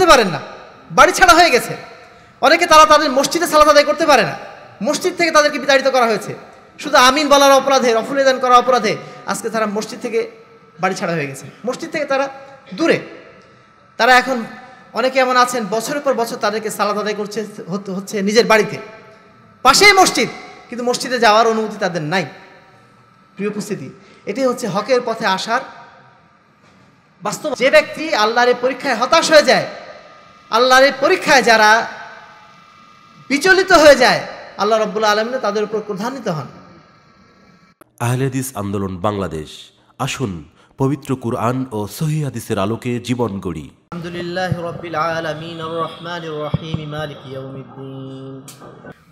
করতে পারেন না। বাড়ি ছাড়া হয়ে গেছে। অনেকে তারা তাদের মসজিদে সালাত আদায় করতে পারে না। মসজিদ থেকে তাদেরকে বিতাড়িত করা হয়েছে। শুধু আমিন বলার অপরাধে রফুলিদান করার অপরাধে আজকে তারা মসজিদ থেকে বাড়ি ছাড়া হয়ে গেছে। মসজিদ থেকে তারা দূরে। তারা এখন অনেকে এমন আছেন, বছরের পর বছর তাদেরকে সালাদ আদায় করছে হচ্ছে নিজের বাড়িতে। পাশেই মসজিদ, কিন্তু মসজিদে যাওয়ার অনুমতি তাদের নাই। প্রিয় উপস্থিতি, এটাই হচ্ছে হকের পথে আসার বাস্তব যে ব্যক্তি আল্লাহর পরীক্ষায় হতাশ হয়ে যায় আল্লাহর এই পরীক্ষায় যারা বিচলিত হয়ে যায় আল্লাহ রব্বুল্লা আলমিনে তাদের উপর ক্রধান্বিত হন আহলেদিস আন্দোলন বাংলাদেশ আসুন পবিত্র কুরআন ও সহি হাদিসের আলোকে জীবন গড়ি الحمد لله رب العالمين الرحمن الرحيم مالك يوم الدين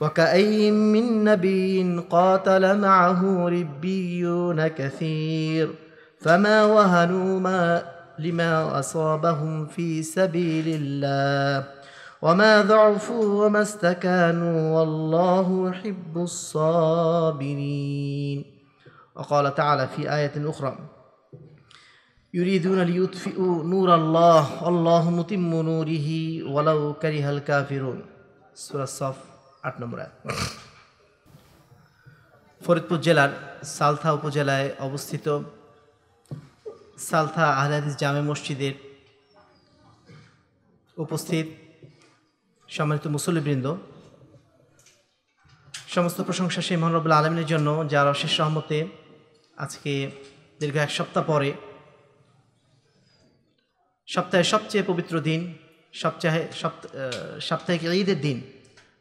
وكأي من نبي قاتل معه ربيون كثير فما وهنوا ما لما أصابهم في سبيل الله وما ضعفوا وما استكانوا والله يحب الصابرين وقال تعالى في آية أخرى يريدون ليطفئوا نور الله والله متم نوره ولو كره الكافرون সূরা সফ আট নম্বর আয়াত। ফরিদপুর জেলার সালথা উপজেলায় অবস্থিত সালথা আহলাদিস জামে মসজিদের উপস্থিত সম্মানিত মুসল্লিবৃন্দ। সমস্ত প্রশংসা সেই মহানবুল্লা আলমিনের জন্য, যার অশেষ রহমতে আজকে দীর্ঘ এক সপ্তাহ পরে সপ্তাহের সবচেয়ে পবিত্র দিন, সপ্তাহে, সপ্ত- সাপ্তাহিক ঈদের দিন,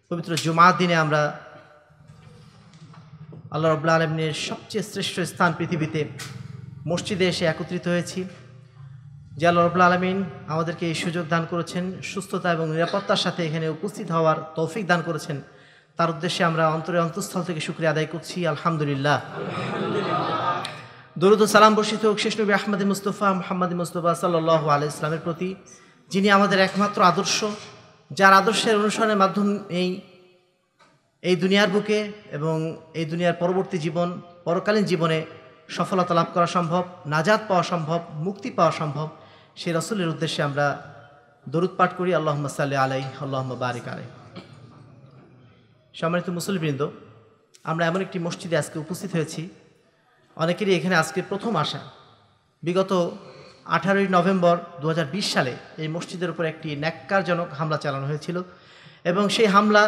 পবিত্র জুমার দিনে আমরা আল্লাহ রবুল্লা আলমিনের সবচেয়ে শ্রেষ্ঠ স্থান পৃথিবীতে মসজিদে এসে একত্রিত হয়েছি। যে আল্লাহ আলমিন আমাদেরকে এই সুযোগ দান করেছেন, সুস্থতা এবং নিরাপত্তার সাথে এখানে উপস্থিত হওয়ার তৌফিক দান করেছেন। তার উদ্দেশ্যে আমরা অন্তরে অন্তঃস্থল থেকে শুক্রিয়া আদায় করছি। আলহামদুলিল্লাহ। দরুদ সালাম বর্ষিত শেষ নবী আহমদ মুস্তফা মোহাম্মদ মুস্তফা সাল্লাহ আলাই ইসলামের প্রতি, যিনি আমাদের একমাত্র আদর্শ, যার আদর্শের অনুসরণের মাধ্যমেই এই দুনিয়ার বুকে এবং এই দুনিয়ার পরবর্তী জীবন, পরকালীন জীবনে সফলতা লাভ করা সম্ভব নাজাদ পাওয়া সম্ভব, মুক্তি পাওয়া সম্ভব। সেই রসুলের উদ্দেশ্যে আমরা দরুদ পাঠ করি আল্লাহ সাল্লি আলাই আল্লাহ বারিক আলাই সম্মানিত মুসলিবৃন্দ আমরা এমন একটি মসজিদে আজকে উপস্থিত হয়েছি। অনেকেরই এখানে আজকে প্রথম আসা। বিগত আঠারোই নভেম্বর দু হাজার বিশ সালে এই মসজিদের উপর একটি ন্যাক্কারজনক হামলা চালানো হয়েছিল এবং সেই হামলা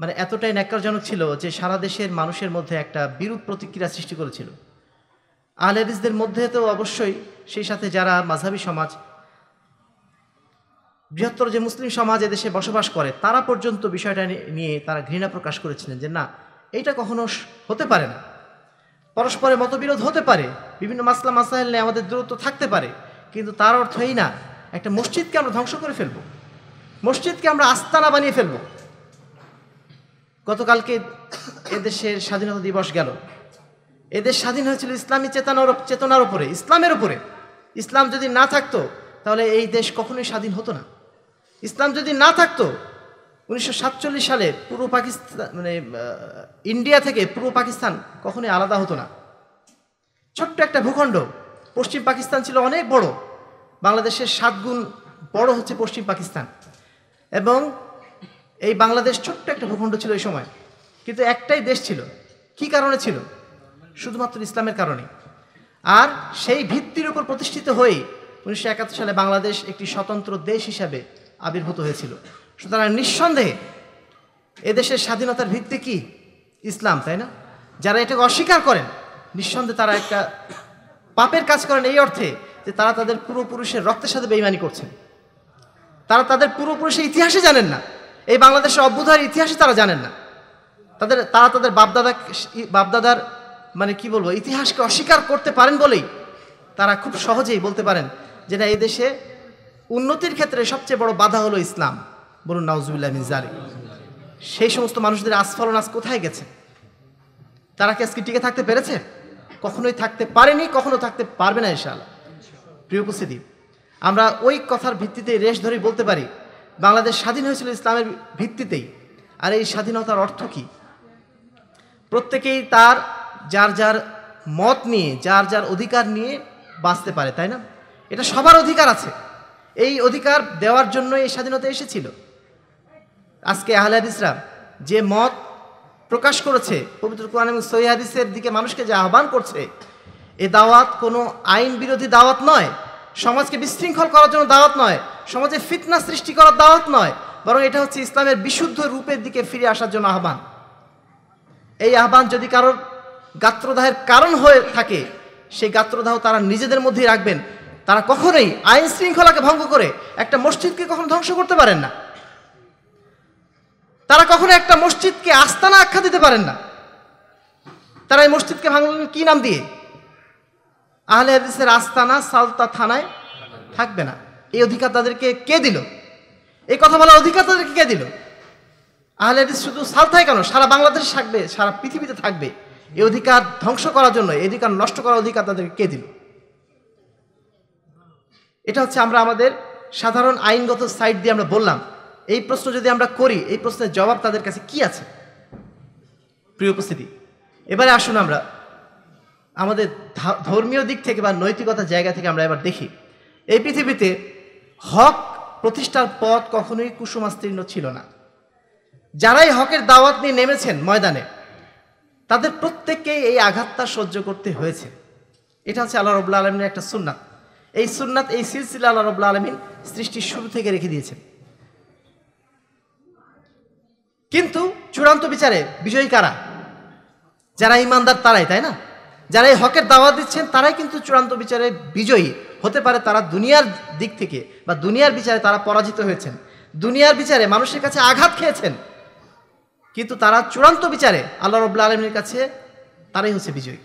মানে এতটাই ন্যাক্কারজনক ছিল যে সারা দেশের মানুষের মধ্যে একটা বিরূপ প্রতিক্রিয়া সৃষ্টি করেছিল। আহলেদিসদের মধ্যে তো অবশ্যই সেই সাথে যারা মাঝাবি সমাজ, বৃহত্তর যে মুসলিম সমাজ এদেশে বসবাস করে, তারা পর্যন্ত বিষয়টা নিয়ে তারা ঘৃণা প্রকাশ করেছিলেন যে না, এইটা কখনো হতে পারে না। পরস্পরের মতবিরোধ হতে পারে, বিভিন্ন মাসলা মাসাইল নিয়ে আমাদের দূরত্ব থাকতে পারে, কিন্তু তার অর্থ এই না, একটা মসজিদকে আমরা ধ্বংস করে ফেলব। মসজিদকে আমরা আস্তানা বানিয়ে ফেলব। গতকালকে এদেশের স্বাধীনতা দিবস গেল। এদেশ স্বাধীন হয়েছিল ইসলামী চেতনার চেতনার উপরে, ইসলামের উপরে। ইসলাম যদি না থাকতো, তাহলে এই দেশ কখনোই স্বাধীন হতো না। ইসলাম যদি না থাকতো, উনিশশো সাতচল্লিশ সালে পূর্ব পাকিস্তান মানে ইন্ডিয়া থেকে পূর্ব পাকিস্তান কখনোই আলাদা হতো না। ছোট্ট একটা ভূখণ্ড, পশ্চিম পাকিস্তান ছিল অনেক বড়। বাংলাদেশের সাত গুণ বড় হচ্ছে পশ্চিম পাকিস্তান। এবং এই বাংলাদেশ ছোট্ট একটা ভূখণ্ড ছিল এই সময়। কিন্তু একটাই দেশ ছিল। কি কারণে ছিল? শুধুমাত্র ইসলামের কারণে। আর সেই ভিত্তির উপর প্রতিষ্ঠিত হয়ে উনিশশো একাত্তর সালে বাংলাদেশ একটি স্বতন্ত্র দেশ হিসাবে আবির্ভূত হয়েছিল। সুতরাং নিঃসন্দেহে এদেশের স্বাধীনতার ভিত্তি কি? ইসলাম, তাই না? যারা এটাকে অস্বীকার করেন, নিঃসন্দেহে তারা একটা পাপের কাজ করেন এই অর্থে যে তারা তাদের পূর্বপুরুষের রক্তের সাথে বেইমানি করছেন। তারা তাদের পূর্বপুরুষের ইতিহাসে জানেন না। এই বাংলাদেশের অভ্যুদয়ের ইতিহাসে তারা জানেন না। তাদের, তারা তাদের বাপদাদা বাপদাদার মানে কি বলব, ইতিহাসকে অস্বীকার করতে পারেন বলেই তারা খুব সহজেই বলতে পারেন যে না দেশে উন্নতির ক্ষেত্রে সবচেয়ে বড় বাধা হলো ইসলাম। বলুন, নাউজুবিল্লাহ জালিক সেই সমস্ত মানুষদের আস্ফলন আজ কোথায় গেছে? তারা কি আজকে টিকে থাকতে পেরেছে? কখনোই থাকতে পারেনি, কখনো থাকতে পারবে না ইনশাআল্লাহ। প্রিয় উপস্থিতি, আমরা ওই কথার ভিত্তিতে রেশ ধরে বলতে পারি, বাংলাদেশ স্বাধীন হয়েছিল ইসলামের ভিত্তিতেই। আর এই স্বাধীনতার অর্থ কী? প্রত্যেকেই তার যার যার মত নিয়ে, যার যার অধিকার নিয়ে বাঁচতে পারে, তাই না? এটা সবার অধিকার আছে। এই অধিকার দেওয়ার জন্য এই স্বাধীনতা এসেছিল। আজকে আহলে হাদিসরা যে মত প্রকাশ করেছে, পবিত্র কোরআন এবং সহি হাদিসের দিকে মানুষকে যে আহ্বান করছে, এ দাওয়াত কোনো আইন বিরোধী দাওয়াত নয়। সমাজকে বিশৃঙ্খল করার জন্য দাওয়াত নয়। সমাজে ফিতনা সৃষ্টি করার দাওয়াত নয়। বরং এটা হচ্ছে ইসলামের বিশুদ্ধ রূপের দিকে ফিরে আসার জন্য আহ্বান। এই আহ্বান যদি কারোর গাত্রদাহের কারণ হয়ে থাকে, সেই গাত্রদাহ তারা নিজেদের মধ্যেই রাখবেন। তারা কখনোই আইন শৃঙ্খলাকে ভঙ্গ করে একটা মসজিদকে কখনো ধ্বংস করতে পারেন না। তারা কখনো একটা মসজিদকে আস্তানা আখ্যা দিতে পারেন না। তারা এই মসজিদকে ভাঙলেন কি নাম দিয়ে? আহলে হাদিসের আস্তানা সালতা থানায় থাকবে না। এই অধিকার তাদেরকে কে দিল? এই কথা বলার অধিকার তাদেরকে কে দিল? আহলে হাদিস শুধু সালতায় কেন? সারা বাংলাদেশে থাকবে, সারা পৃথিবীতে থাকবে। এই অধিকার ধ্বংস করার জন্য এই অধিকার নষ্ট করার অধিকার তাদেরকে কে দিল? এটা হচ্ছে আমরা আমাদের সাধারণ আইনগত সাইড দিয়ে আমরা বললাম, এই প্রশ্ন যদি আমরা করি, এই প্রশ্নের জবাব তাদের কাছে কি আছে? প্রিয় উপস্থিতি, এবারে আসুন আমরা আমাদের ধর্মীয় দিক থেকে বা নৈতিকতার জায়গা থেকে আমরা এবার দেখি। এই পৃথিবীতে হক প্রতিষ্ঠার পথ কখনোই কুসুমাস্তীর্ণ ছিল না। যারাই হকের দাওয়াত নিয়ে নেমেছেন ময়দানে তাদের প্রত্যেককেই এই আঘাতটা সহ্য করতে হয়েছে। এটা হচ্ছে আল্লাহ রবুল্লা আলমিনের একটা সুন্নাত। এই সুন্নাত, এই সিলসিলা আল্লাহ রবুল্লা আলমিন সৃষ্টির শুরু থেকে রেখে দিয়েছেন। কিন্তু চূড়ান্ত বিচারে বিজয়ী কারা? যারা ইমানদার তারাই, তাই না? যারা এই হকের দাওয়াত দিচ্ছেন, তারাই কিন্তু চূড়ান্ত বিচারে বিজয়ী। হতে পারে তারা দুনিয়ার দিক থেকে বা দুনিয়ার বিচারে তারা পরাজিত হয়েছেন। দুনিয়ার বিচারে মানুষের কাছে আঘাত খেয়েছেন। কিন্তু তারা চূড়ান্ত বিচারে আল্লাহ রবুল্লা আলমীর কাছে তারাই হচ্ছে বিজয়ী।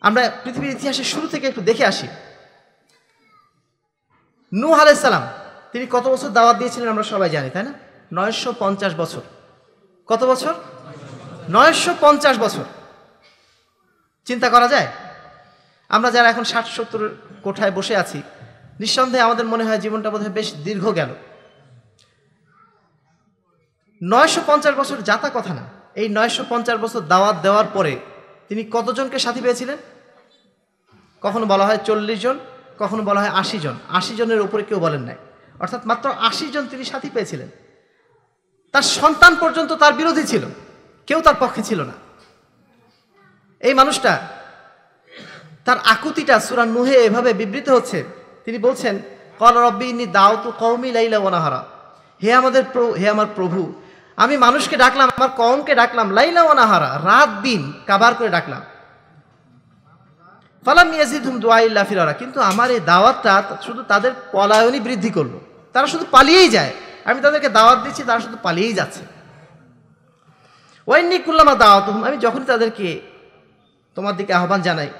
আমরা পৃথিবীর ইতিহাসের শুরু থেকে একটু দেখে আসি। নূহ আলাইসালাম তিনি কত বছর দাওয়াত দিয়েছিলেন আমরা সবাই জানি, তাই না? নয়শো পঞ্চাশ বছর। কত বছর? নয়শো পঞ্চাশ বছর। চিন্তা করা যায়? আমরা যারা এখন ষাট সত্তর কোঠায় বসে আছি, নিঃসন্দেহে আমাদের মনে হয় জীবনটা বোধহয় বেশ দীর্ঘ গেল। নয়শো পঞ্চাশ বছর যাতা কথা না। এই নয়শো পঞ্চাশ বছর দাওয়াত দেওয়ার পরে তিনি কতজনকে সাথী পেয়েছিলেন? কখনো বলা হয় চল্লিশ জন, কখনো বলা হয় আশি জন। আশি জনের উপরে কেউ বলেন নাই। অর্থাৎ মাত্র আশি জন তিনি সাথী পেয়েছিলেন। তার সন্তান পর্যন্ত তার বিরোধী ছিল। কেউ তার পক্ষে ছিল না। এই মানুষটা, তার আকুতিটা সুরান নুহে এভাবে বিবৃত হচ্ছে। তিনি বলছেন, কল রব্বি ইনি দাও তো কৌমি লাইলা ওনাহারা হে আমাদের হে আমার প্রভু আমি মানুষকে ডাকলাম, আমার কমকে ডাকলাম, লাইলা ওনাহারা রাত দিন কাবার করে ডাকলাম। ফালাম ইয়াজিদ হুম দোয়াইল্লা ফিরারা, কিন্তু আমার এই দাওয়াতটা শুধু তাদের পলায়নই বৃদ্ধি করল। তারা শুধু পালিয়েই যায়। আমি তাদেরকে দাওয়াত দিচ্ছি, তারা শুধু পালিয়েই যাচ্ছে। ওয়াইনি কুল্লামা দাওয়াত হুম আমি যখনই তাদেরকে তোমার দিকে আহ্বান জানাই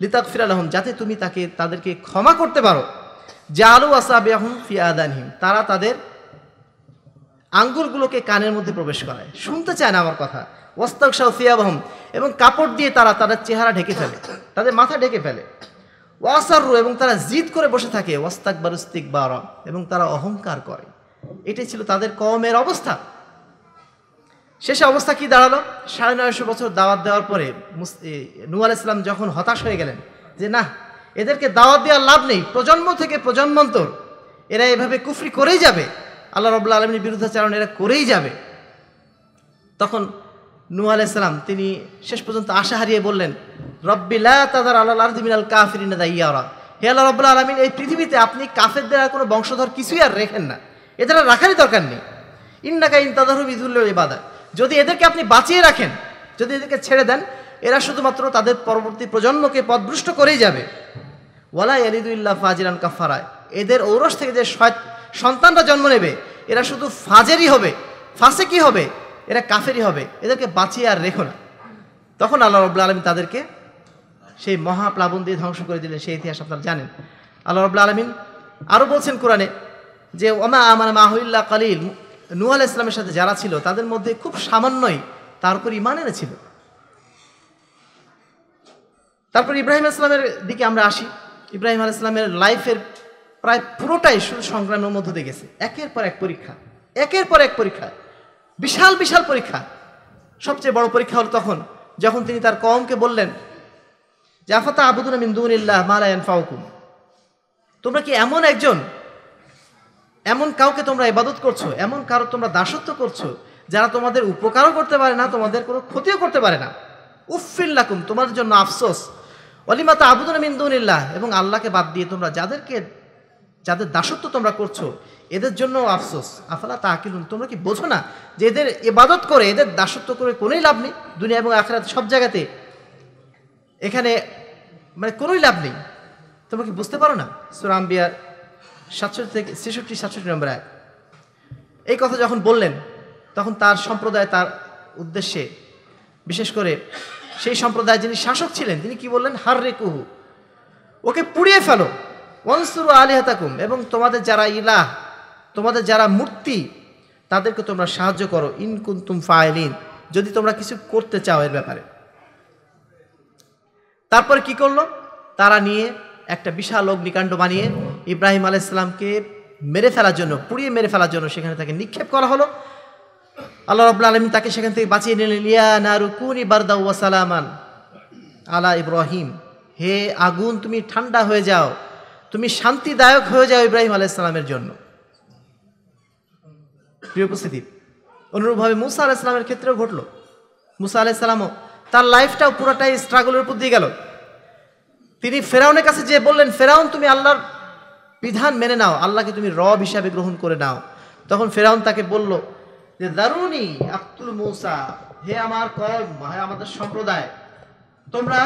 লিতাক ফিরাল আহম যাতে তুমি তাকে, তাদেরকে ক্ষমা করতে পারো। জালু আসাবে আহম ফিয়াদানহিম তারা তাদের আঙ্গুলগুলোকে কানের মধ্যে প্রবেশ করায়। শুনতে চায় না আমার কথা। ওস্তাক শাহ ফিয়াবহম এবং কাপড় দিয়ে তারা তাদের চেহারা ঢেকে ফেলে। তাদের মাথা ঢেকে ফেলে। ওয়াসারু এবং তারা জিদ করে বসে থাকে। ওয়াস্তাক বারুস্তিক বার এবং তারা অহংকার করে। এটাই ছিল তাদের কমের অবস্থা। শেষে অবস্থা কি দাঁড়াল? সাড়ে নয়শো বছর দাওয়াত দেওয়ার পরে নূহ আল ইসলাম যখন হতাশ হয়ে গেলেন যে না এদেরকে দাওয়াত দেওয়ার লাভ নেই। প্রজন্ম থেকে প্রজন্মান্তর। এরা এভাবে কুফরি করেই যাবে। আল্লাহ রবুল্লা আলমীর বিরুদ্ধাচারণ এরা করেই যাবে। তখন নূহ আলাইসালাম তিনি শেষ পর্যন্ত আশা হারিয়ে বললেন রব্বিল্লা তাদার আল্লাহ আলদিমিনাল কাফিরিন দাইয়ারা। হে আল্লাহ রব্বুল্লা আলমিন, এই পৃথিবীতে আপনি কাফেরদের আর কোনো বংশধর কিছুই আর রেখেন না। এদের আর রাখারই দরকার নেই। ইন্নাকা ইন তাদাহু বিদুল্ল ইবাদা। যদি এদেরকে আপনি বাঁচিয়ে রাখেন, যদি এদেরকে ছেড়ে দেন, এরা শুধুমাত্র তাদের পরবর্তী প্রজন্মকে পদভ্রষ্ট করেই যাবে। ওয়ালা ইয়ালিদুল্লাহ ফাজিরান কাফারায় এদের ঔরস থেকে যে সন্তানরা জন্ম নেবে, এরা শুধু ফাজেরই হবে, ফাঁসে কি হবে? এরা কাফেরই হবে, এদেরকে বাঁচিয়ে আর রেখো না। তখন আল্লাহ রব্লা আলমী তাদেরকে সেই মহাপ্লাবন দিয়ে ধ্বংস করে দিলেন, সেই ইতিহাস আপনারা জানেন। আল্লাহ রব্লা আলমিন আরও বলছেন কোরআনে যে, ওমা আমার মাহুল্লাহ কালিল। আলাহ ইসলামের সাথে যারা ছিল, তাদের মধ্যে খুব সামান্যই তার উপর ইমান এনেছিল। তারপর ইব্রাহিম ইসলামের দিকে আমরা আসি। ইব্রাহিম আল ইসলামের লাইফের প্রায় পুরোটাই সংগ্রামের মধ্য দিয়ে গেছে। একের পর এক পরীক্ষা। একের পর এক পরীক্ষা। বিশাল বিশাল পরীক্ষা। সবচেয়ে বড় পরীক্ষা হলো তখন, যখন তিনি তার কমকে বললেন, জাফাতা আবুদুল মিন্দুনিল্লাহ মালায়ন ফাউকুম তোমরা কি এমন একজন? এমন কাউকে তোমরা ইবাদত করছ? এমন কারও তোমরা দাসত্ব করছ যারা তোমাদের উপকারও করতে পারে না, তোমাদের কোনো ক্ষতিও করতে পারে না? উফিল্লাকুম তোমাদের জন্য আফসোস। অলিমাতা আবুদুল মিন্দুনিল্লাহ এবং আল্লাহকে বাদ দিয়ে তোমরা যাদেরকে যাদের দাসত্ব তোমরা করছ, এদের জন্য আফসোস। আফালা তা আকিলুন তোমরা কি বোঝো না যে এদের এবাদত করে, এদের দাসত্ব করে কোনোই লাভ নেই? দুনিয়া এবং আখরাত সব জায়গাতে এখানে মানে কোনোই লাভ নেই। তোমরা কি বুঝতে পারো না? সুরাম সুরাম্বিয়ার সাতষট্টি থেকে ছেষট্টি, সাতষট্টি নম্বর এক এই কথা যখন বললেন, তখন তার সম্প্রদায়, তার উদ্দেশ্যে, বিশেষ করে সেই সম্প্রদায় যিনি শাসক ছিলেন, তিনি কি বললেন? হার রে কুহু ওকে পুড়িয়ে ফেলো। ওয়ানসুরু আলিহাতাকুম, এবং তোমাদের যারা ইলাহ, তোমাদের যারা মূর্তি, তাদেরকে তোমরা সাহায্য করো। ইন কুন্তুম ফাইলিন, যদি তোমরা কিছু করতে চাও এর ব্যাপারে। তারপরে কি করল? তারা নিয়ে একটা বিশাল অগ্নিকাণ্ড বানিয়ে ইব্রাহিম আলাইসালামকে মেরে ফেলার জন্য, পুড়িয়ে মেরে ফেলার জন্য সেখানে তাকে নিক্ষেপ করা হলো। আল্লাহ রবুল্লা আলমী তাকে সেখান থেকে বাঁচিয়ে নিলেন লিয়া নারু কুনি বারদা ওয়াসালামান আলা ইব্রাহিম, হে আগুন, তুমি ঠান্ডা হয়ে যাও। তুমি শান্তিদায়ক হয়ে যাও ইব্রাহিম আলাইসালামের জন্য। প্রিয় উপস্থিতি, অনুরূপভাবে মুসা আলাইসালামের ক্ষেত্রেও ঘটলো। মুসা আলাইসালামও তার লাইফটাও পুরোটাই স্ট্রাগলের উপর দিয়ে গেল। তিনি ফেরাউনের কাছে যে বললেন, ফেরাউন, তুমি আল্লাহর বিধান মেনে নাও। আল্লাহকে তুমি রব হিসাবে গ্রহণ করে নাও। তখন ফেরাউন তাকে বলল, যে দারুনি আব্দুল মৌসা, হে আমার কম হে আমাদের সম্প্রদায়, তোমরা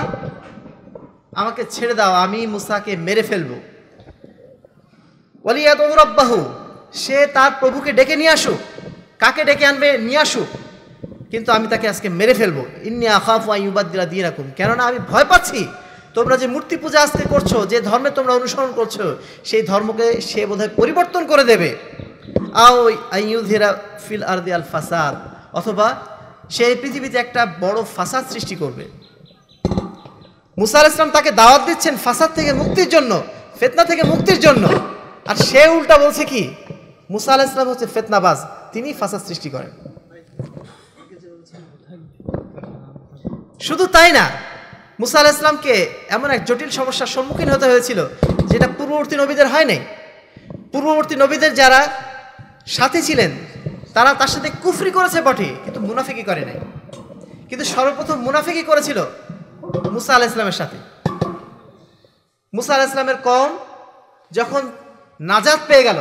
আমাকে ছেড়ে দাও, আমি মুসাকে মেরে ফেলব। রব্বাহু, সে তার প্রভুকে ডেকে নিয়ে আসুক, কাকে ডেকে আনবে নিয়ে আসুক, কিন্তু আমি তাকে আজকে মেরে ফেলব। ইন্নি আখাফ ইউবাদ্দিলা দিয়ে রাখুন কেননা আমি ভয় পাচ্ছি, তোমরা যে মূর্তি পূজা আজকে করছ, যে ধর্মে তোমরা অনুসরণ করছ, সেই ধর্মকে সে বোধহয় পরিবর্তন করে দেবে। আও আইয়ুধিরা ফিল আরদি আল ফাসাদ, অথবা সে পৃথিবীতে একটা বড় ফাসাদ সৃষ্টি করবে। মুসা আল ইসলাম তাকে দাওয়াত দিচ্ছেন ফাসাদ থেকে মুক্তির জন্য, ফেতনা থেকে মুক্তির জন্য। আর সে উল্টা বলছে কি? মুসা আল ইসলাম হচ্ছে ফেতনাবাজ তিনি ফাসাদ সৃষ্টি করেন। শুধু তাই না, মুসা আল ইসলামকে এমন এক জটিল সমস্যার সম্মুখীন হতে হয়েছিল, যেটা পূর্ববর্তী নবীদের হয় নাই। পূর্ববর্তী নবীদের যারা সাথে ছিলেন, তারা তার সাথে কুফরি করেছে বটে, কিন্তু মুনাফিকি করে নাই। কিন্তু সর্বপ্রথম মুনাফিকি করেছিল মুসা আলাহ ইসলামের সাথে। মুসা আলাহ ইসলামের কম যখন নাজাদ পেয়ে গেল।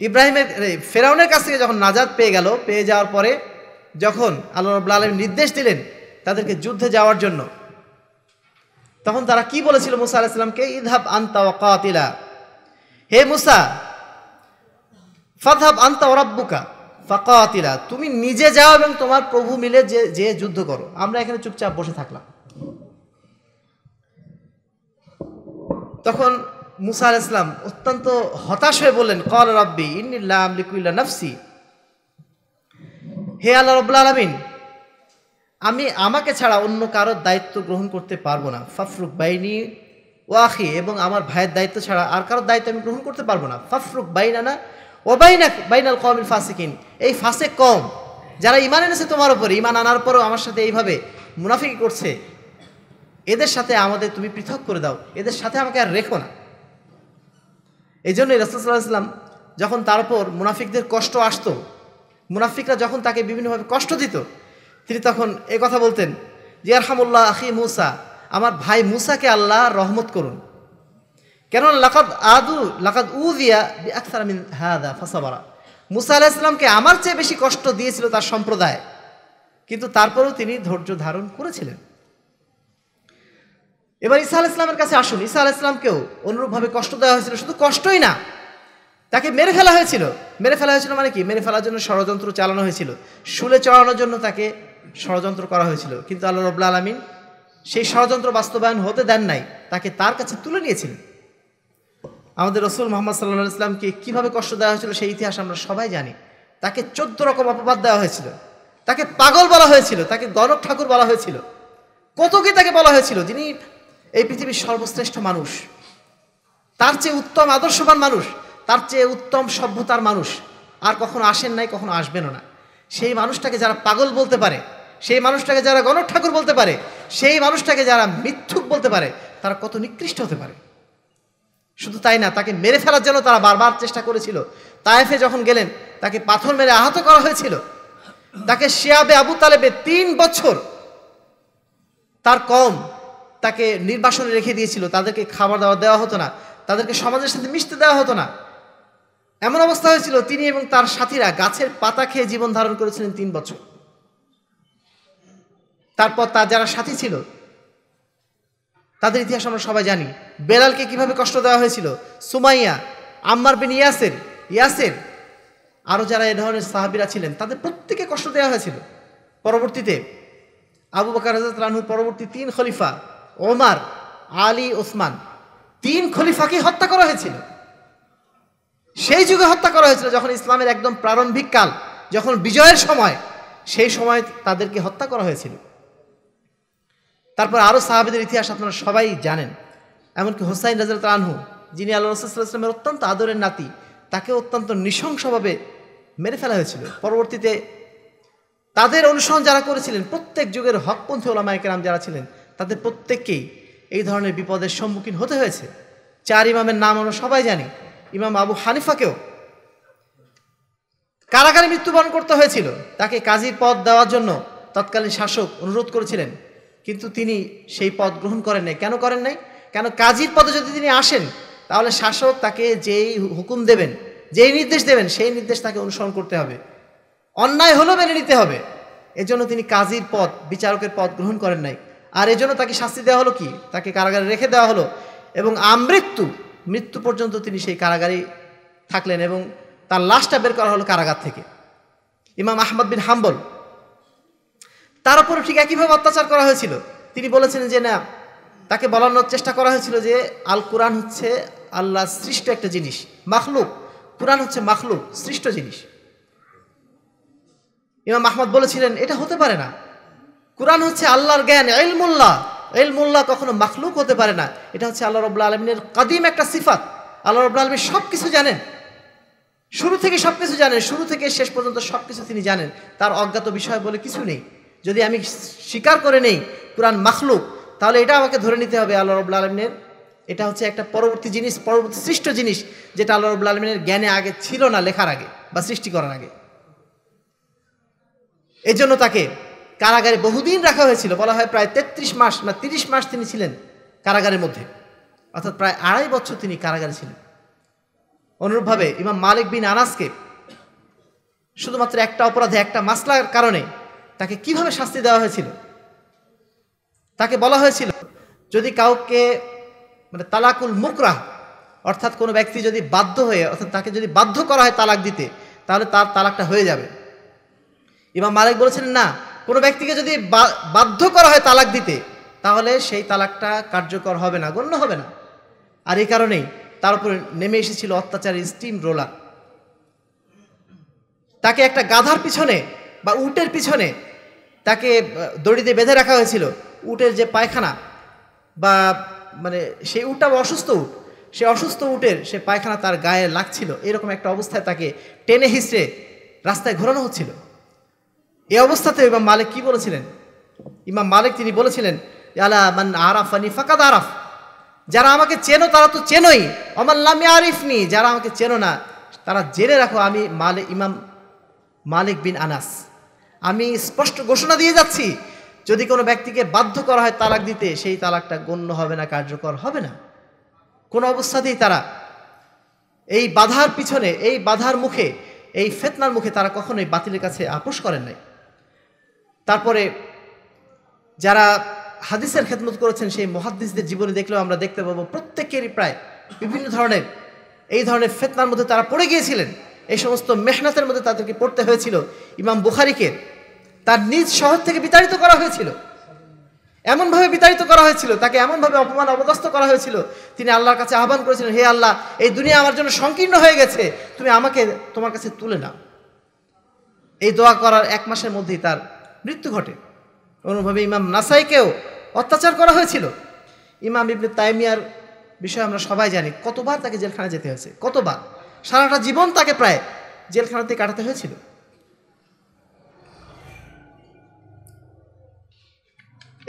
ইব্রাহিমের ফেরাউনের কাছ থেকে যখন নাজাদ পেয়ে গেল, পেয়ে যাওয়ার পরে যখন আল্লাহ রবুল্লা আলম নির্দেশ দিলেন তাদেরকে যুদ্ধে যাওয়ার জন্য, তখন তারা কি বলেছিল মুসা আলাহিসামকে ইদহাব আন্তা ওয়াকাতিলা হে মুসা, ফাদহাব আন্তা ওরাব্বুকা ফাকাতিলা তুমি নিজে যাও এবং তোমার প্রভু মিলে যে যে যুদ্ধ করো। আমরা এখানে চুপচাপ বসে থাকলাম। তখন মুসা আল ইসলাম অত্যন্ত হতাশ হয়ে বললেন কল রব্বি ইন্নিল্লাহ লিকুল্লা নফসি। হে আল্লাহ রব্লা আলমিন, আমি আমাকে ছাড়া অন্য কারোর দায়িত্ব গ্রহণ করতে পারব না। ফাফরুক বাইনি ওয়াখি এবং আমার ভাইয়ের দায়িত্ব ছাড়া আর কারোর দায়িত্ব আমি গ্রহণ করতে পারব না। ফাফরুক বাইনানা ও বাইনা বাইনাল কমিল ফাসিকিন। এই ফাসে কম যারা ইমান এনেছে তোমার উপরে ইমান আনার পরেও আমার সাথে এইভাবে মুনাফিকি করছে, এদের সাথে আমাদের তুমি পৃথক করে দাও। এদের সাথে আমাকে আর রেখো না। এই জন্যই রাসুল্লাহ ইসলাম যখন তার উপর মুনাফিকদের কষ্ট আসতো, মুনাফিকরা যখন তাকে বিভিন্নভাবে কষ্ট দিত, তিনি তখন এ কথা বলতেন যে আরহামুল্লাহ আখি মুসা, আমার ভাই মুসাকে আল্লাহ রহমত করুন। কেন লাকাদ আদু, লাকাদ উ দিয়া আখতার মিন হাদা ফাসাবারা। মুসা আলাহ ইসলামকে আমার চেয়ে বেশি কষ্ট দিয়েছিল তার সম্প্রদায়। কিন্তু তারপরেও তিনি ধৈর্য ধারণ করেছিলেন। এবার ঈসা আল ইসলামের কাছে আসুন। ঈসা আল ইসলামকেও অনুরূপভাবে কষ্ট দেওয়া হয়েছিল, শুধু কষ্টই না, তাকে মেরে ফেলা হয়েছিল। মেরে ফেলা হয়েছিল মানে কি? মেরে ফেলার জন্য ষড়যন্ত্র চালানো হয়েছিল। শুলে চড়ানোর জন্য তাকে ষড়যন্ত্র করা হয়েছিল। কিন্তু আল্লাহ রবুল্লা আলমিন সেই ষড়যন্ত্র বাস্তবায়ন হতে দেন নাই, তাকে তার কাছে তুলে নিয়েছিলেন। আমাদের রসুল মোহাম্মদ সাল্লাহ ইসলামকে কীভাবে কষ্ট দেওয়া হয়েছিল সেই ইতিহাস আমরা সবাই জানি। তাকে চোদ্দ রকম অপবাদ দেওয়া হয়েছিল। তাকে পাগল বলা হয়েছিল, তাকে গণক ঠাকুর বলা হয়েছিল। কত কি তাকে বলা হয়েছিল? যিনি এই পৃথিবীর সর্বশ্রেষ্ঠ মানুষ। তার চেয়ে উত্তম, আদর্শবান মানুষ, তার চেয়ে উত্তম সভ্যতার মানুষ আর কখনো আসেন নাই, কখনো আসবেনও না। সেই মানুষটাকে যারা পাগল বলতে পারে, সেই মানুষটাকে যারা গণক ঠাকুর বলতে পারে, সেই মানুষটাকে যারা মিথ্যুক বলতে পারে, তারা কত নিকৃষ্ট হতে পারে। শুধু তাই না, তাকে মেরে ফেলার জন্য তারা বারবার চেষ্টা করেছিল। তায়েফে যখন গেলেন, তাকে পাথর মেরে আহত করা হয়েছিল। তাকে শিয়াবে আবু তালেবে তিন বছর তার কম তাকে নির্বাসনে রেখে দিয়েছিল, তাদেরকে খাবার দাবার দেওয়া হতো না, তাদেরকে সমাজের সাথে মিশতে দেওয়া হতো না। এমন অবস্থা হয়েছিল, তিনি এবং তার সাথীরা গাছের পাতা খেয়ে জীবন ধারণ করেছিলেন তিন বছর। তারপর তার যারা সাথী ছিল, তাদের ইতিহাস আমরা সবাই জানি। বেলালকে কীভাবে কষ্ট দেওয়া হয়েছিল, সুমাইয়া, আম্মার বিন ইয়াসের ইয়াসের আরও যারা এ ধরনের সাহাবিরা ছিলেন, তাদের প্রত্যেকে কষ্ট দেওয়া হয়েছিল। পরবর্তীতে আবু বকর হাজরত রানহুর পরবর্তী তিন খলিফা ওমার, আলী ওসমান তিন খলিফাকে হত্যা করা হয়েছিল। সেই যুগে হত্যা করা হয়েছিল যখন ইসলামের একদম প্রারম্ভিক কাল, যখন বিজয়ের সময়, সেই সময় তাদেরকে হত্যা করা হয়েছিল। তারপর আরও সাহাবিদের ইতিহাস আপনারা সবাই জানেন। এমনকি হোসাইন রাজাত আনহু, যিনি আল্লাহ রসুলামের অত্যন্ত আদরের নাতি তাকে অত্যন্ত নৃশংসভাবে মেরে ফেলা হয়েছিল। পরবর্তীতে তাদের অনুসরণ যারা করেছিলেন, প্রত্যেক যুগের হকপন্থী ওলামায়কেরাম যারা ছিলেন তাদের প্রত্যেককেই এই ধরনের বিপদের সম্মুখীন হতে হয়েছে। চার ইমামের নাম আমরা সবাই জানি। ইমাম আবু হানিফাকেও কারাগারে মৃত্যুবরণ করতে হয়েছিল। তাকে কাজীর পদ দেওয়ার জন্য তৎকালীন শাসক অনুরোধ করেছিলেন। কিন্তু তিনি সেই পদ গ্রহণ করেন নাই। কেন করেন নাই? কেন কাজীর পদে যদি তিনি আসেন, তাহলে শাসক তাকে যেই হুকুম দেবেন, যেই নির্দেশ দেবেন, সেই নির্দেশ তাকে অনুসরণ করতে হবে। অন্যায় হলেও মেনে নিতে হবে। এজন্য তিনি কাজীর পদ, বিচারকের পদ গ্রহণ করেন নাই। আর এজন্য তাকে শাস্তি দেওয়া হলো কি? তাকে কারাগারে রেখে দেওয়া হলো। এবং আমৃত্যু, মৃত্যু পর্যন্ত তিনি সেই কারাগারে থাকলেন এবং তার লাশটা বের করা হলো কারাগার থেকে। ইমাম আহমদ বিন হাম্বল, তার উপরে ঠিক একইভাবে অত্যাচার করা হয়েছিল। তিনি বলেছিলেন যে, না, তাকে বলানোর চেষ্টা করা হয়েছিল যে, আল কোরআন হচ্ছে আল্লাহ সৃষ্ট একটা জিনিস, মাখলুক। কোরআন হচ্ছে মাখলুক, সৃষ্ট জিনিস। ইমাম আহমদ বলেছিলেন, এটা হতে পারে না। কোরআন হচ্ছে আল্লাহর জ্ঞান এলমুল্লাহ এলমুল্লাহ কখনো মাখলুক হতে পারে না। এটা হচ্ছে আল্লাহ রব্লা আলমিনের কাদিম একটা সিফাত। আল্লাহ রব্লা আলমী সব কিছু জানেন। শুরু থেকে সব কিছু জানেন। শুরু থেকে শেষ পর্যন্ত সব কিছু তিনি জানেন। তার অজ্ঞাত বিষয় বলে কিছু নেই। যদি আমি স্বীকার করে নেই কোরআন মাখলুক, তাহলে এটা আমাকে ধরে নিতে হবে আল্লাহ রব্লা আলমিনের। এটা হচ্ছে একটা পরবর্তী জিনিস, পরবর্তী সৃষ্ট জিনিস, যেটা আল্লাহ রব্লা আলমিনের জ্ঞানে আগে ছিল না লেখার আগে বা সৃষ্টি করার আগে। এজন্য তাকে কারাগারে বহুদিন রাখা হয়েছিল, বলা হয় প্রায় তেত্রিশ মাস বা তিরিশ মাস তিনি ছিলেন কারাগারের মধ্যে। অর্থাৎ প্রায় আড়াই বছর তিনি কারাগারে ছিলেন। অনুরূপভাবে ইমাম মালিক বিন আনাসকে শুধুমাত্র একটা অপরাধে, একটা মাসলার কারণে তাকে কীভাবে শাস্তি দেওয়া হয়েছিল? তাকে বলা হয়েছিল, যদি কাউকে মানে তালাকুল মুকরাহ অর্থাৎ কোনো ব্যক্তি যদি বাধ্য হয়ে, অর্থাৎ তাকে যদি বাধ্য করা হয় তালাক দিতে, তাহলে তার তালাকটা হয়ে যাবে। ইমাম মালিক বলেছিলেন, না কোনো ব্যক্তিকে যদি বাধ্য করা হয় তালাক দিতে, তাহলে সেই তালাকটা কার্যকর হবে না, গণ্য হবে না। আর এই কারণেই তার উপরে নেমে এসেছিল অত্যাচারী স্টিম রোলার তাকে একটা গাধার পিছনে বা উটের পিছনে তাকে দড়িতে বেঁধে রাখা হয়েছিল। উটের যে পায়খানা বা মানে সেই উটটা অসুস্থ উট সে অসুস্থ উটের সে পায়খানা তার গায়ে লাগছিল। এরকম একটা অবস্থায় তাকে টেনে হিসড়ে রাস্তায় ঘোরানো হচ্ছিল। এই অবস্থাতে ইমাম মালিক কি বলেছিলেন? ইমাম মালিক তিনি বলেছিলেন আলা মান আরাফানি ফাকাদ আরাফ। যারা আমাকে চেনো, তারা তো চেনোই। অমাল্লামি আরিফনি যারা আমাকে চেনো না, তারা জেনে রাখো, আমি মালিক ইমাম মালিক বিন আনাস। আমি স্পষ্ট ঘোষণা দিয়ে যাচ্ছি, যদি কোনো ব্যক্তিকে বাধ্য করা হয় তালাক দিতে, সেই তালাকটা গণ্য হবে না, কার্যকর হবে না। কোনো অবস্থাতেই তারা এই বাধার পিছনে, এই বাধার মুখে, এই ফেতনার মুখে তারা কখনোই বাতিলের কাছে আপোষ করেন নাই। তারপরে যারা হাদিসের খেদমত করেছেন, সেই মহাদিসদের জীবনে দেখলেও আমরা দেখতে পাবো প্রত্যেকেরই প্রায় বিভিন্ন ধরনের, এই ধরনের ফেতনার মধ্যে তারা পড়ে গিয়েছিলেন। এই সমস্ত মেহনতের মধ্যে তাদেরকে পড়তে হয়েছিল। ইমাম বুখারিকে তার নিজ শহর থেকে বিতাড়িত করা হয়েছিল। এমনভাবে বিতাড়িত করা হয়েছিল, তাকে এমনভাবে অপমান অবদস্ত করা হয়েছিল। তিনি আল্লাহর কাছে আহ্বান করেছিলেন, হে আল্লাহ, এই দুনিয়া আমার জন্য সংকীর্ণ হয়ে গেছে, তুমি আমাকে, তোমার কাছে তুলে নাও। এই দোয়া করার এক মাসের মধ্যেই তার মৃত্যু ঘটে। অনুভাবে ইমাম নাসাইকেও অত্যাচার করা হয়েছিল। ইমাম ইবনে তাইমিয়ার বিষয়ে আমরা সবাই জানি, কতবার তাকে জেলখানা যেতে হয়েছে, কতবার? সারাটা জীবন তাকে প্রায় জেলখানাতে কাটাতে হয়েছিল।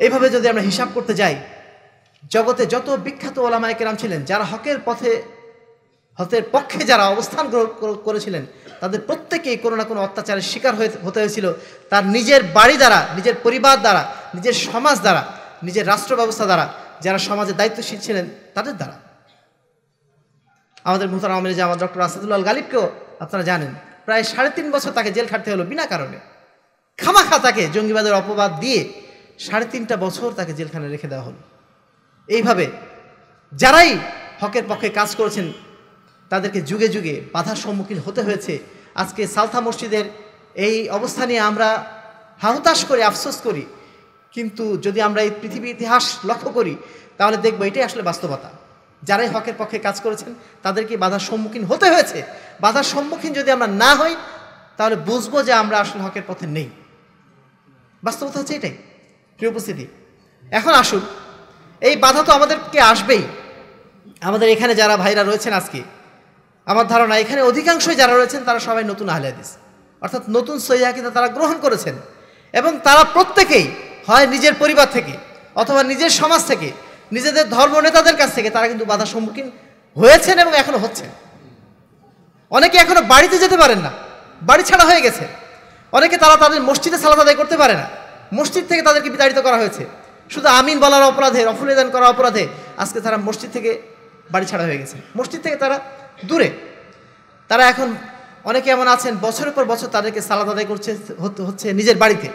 এইভাবে যদি আমরা হিসাব করতে যাই, জগতে যত বিখ্যাত ওলামায় কেরাম ছিলেন, যারা হকের পথে হতের পক্ষে যারা অবস্থান করেছিলেন তাদের প্রত্যেকেই কোনো না কোনো অত্যাচারের শিকার হয়ে হতে হয়েছিল। তার নিজের বাড়ি দ্বারা, নিজের পরিবার দ্বারা, নিজের সমাজ দ্বারা, নিজের রাষ্ট্র ব্যবস্থা দ্বারা, যারা সমাজে দায়িত্বশীল ছিলেন, তাদের দ্বারা। আমাদের মুহতার আমির জামা ডক্টর আসাদুল্লাহ গালিবকেও আপনারা জানেন, প্রায় সাড়ে তিন বছর তাকে জেল খাটতে হলো বিনা কারণে। খামাখা তাকে জঙ্গিবাদের অপবাদ দিয়ে সাড়ে তিনটা বছর তাকে জেলখানে রেখে দেওয়া হলো। এইভাবে যারাই হকের পক্ষে কাজ করেছেন তাদেরকে যুগে যুগে বাধার সম্মুখীন হতে হয়েছে। আজকে সালথা মসজিদের এই অবস্থা নিয়ে আমরা হাহুতাশ করি, আফসোস করি। কিন্তু যদি আমরা এই পৃথিবী ইতিহাস লক্ষ্য করি, তাহলে দেখব এটাই আসলে বাস্তবতা। যারাই হকের পক্ষে কাজ করেছেন, তাদেরকে বাধার সম্মুখীন হতে হয়েছে। বাধার সম্মুখীন যদি আমরা না হই, তাহলে বুঝব যে আমরা আসলে হকের পথে নেই। বাস্তবতা হচ্ছে এটাই। প্রিয় উপস্থিতি, এখন আসুন। এই বাধা তো আমাদেরকে আসবেই। আমাদের এখানে যারা ভাইরা রয়েছেন আজকে আমার ধারণা, এখানে অধিকাংশই যারা রয়েছেন, তারা সবাই নতুন আহলে হাদিস। অর্থাৎ নতুন সহিহাকিতা তারা গ্রহণ করেছেন। এবং তারা প্রত্যেকেই হয় নিজের পরিবার থেকে অথবা নিজের সমাজ থেকে, নিজেদের ধর্ম নেতাদের কাছ থেকে তারা কিন্তু বাধার সম্মুখীন হয়েছেন এবং এখনও হচ্ছেন। অনেকে এখনও বাড়িতে যেতে পারেন না, বাড়ি ছাড়া হয়ে গেছে। অনেকে তারা তাদের মসজিদে সালাত আদায় করতে পারে না, মসজিদ থেকে তাদেরকে বিতাড়িত করা হয়েছে। শুধু আমিন বলার অপরাধে রফুলিদান করার অপরাধে আজকে তারা মসজিদ থেকে বাড়ি ছাড়া হয়ে গেছে। মসজিদ থেকে তারা দূরে। তারা এখন অনেকে এমন আছেন, বছরের পর বছর তাদেরকে সালাদ আদায় করছে হচ্ছে নিজের বাড়িতে।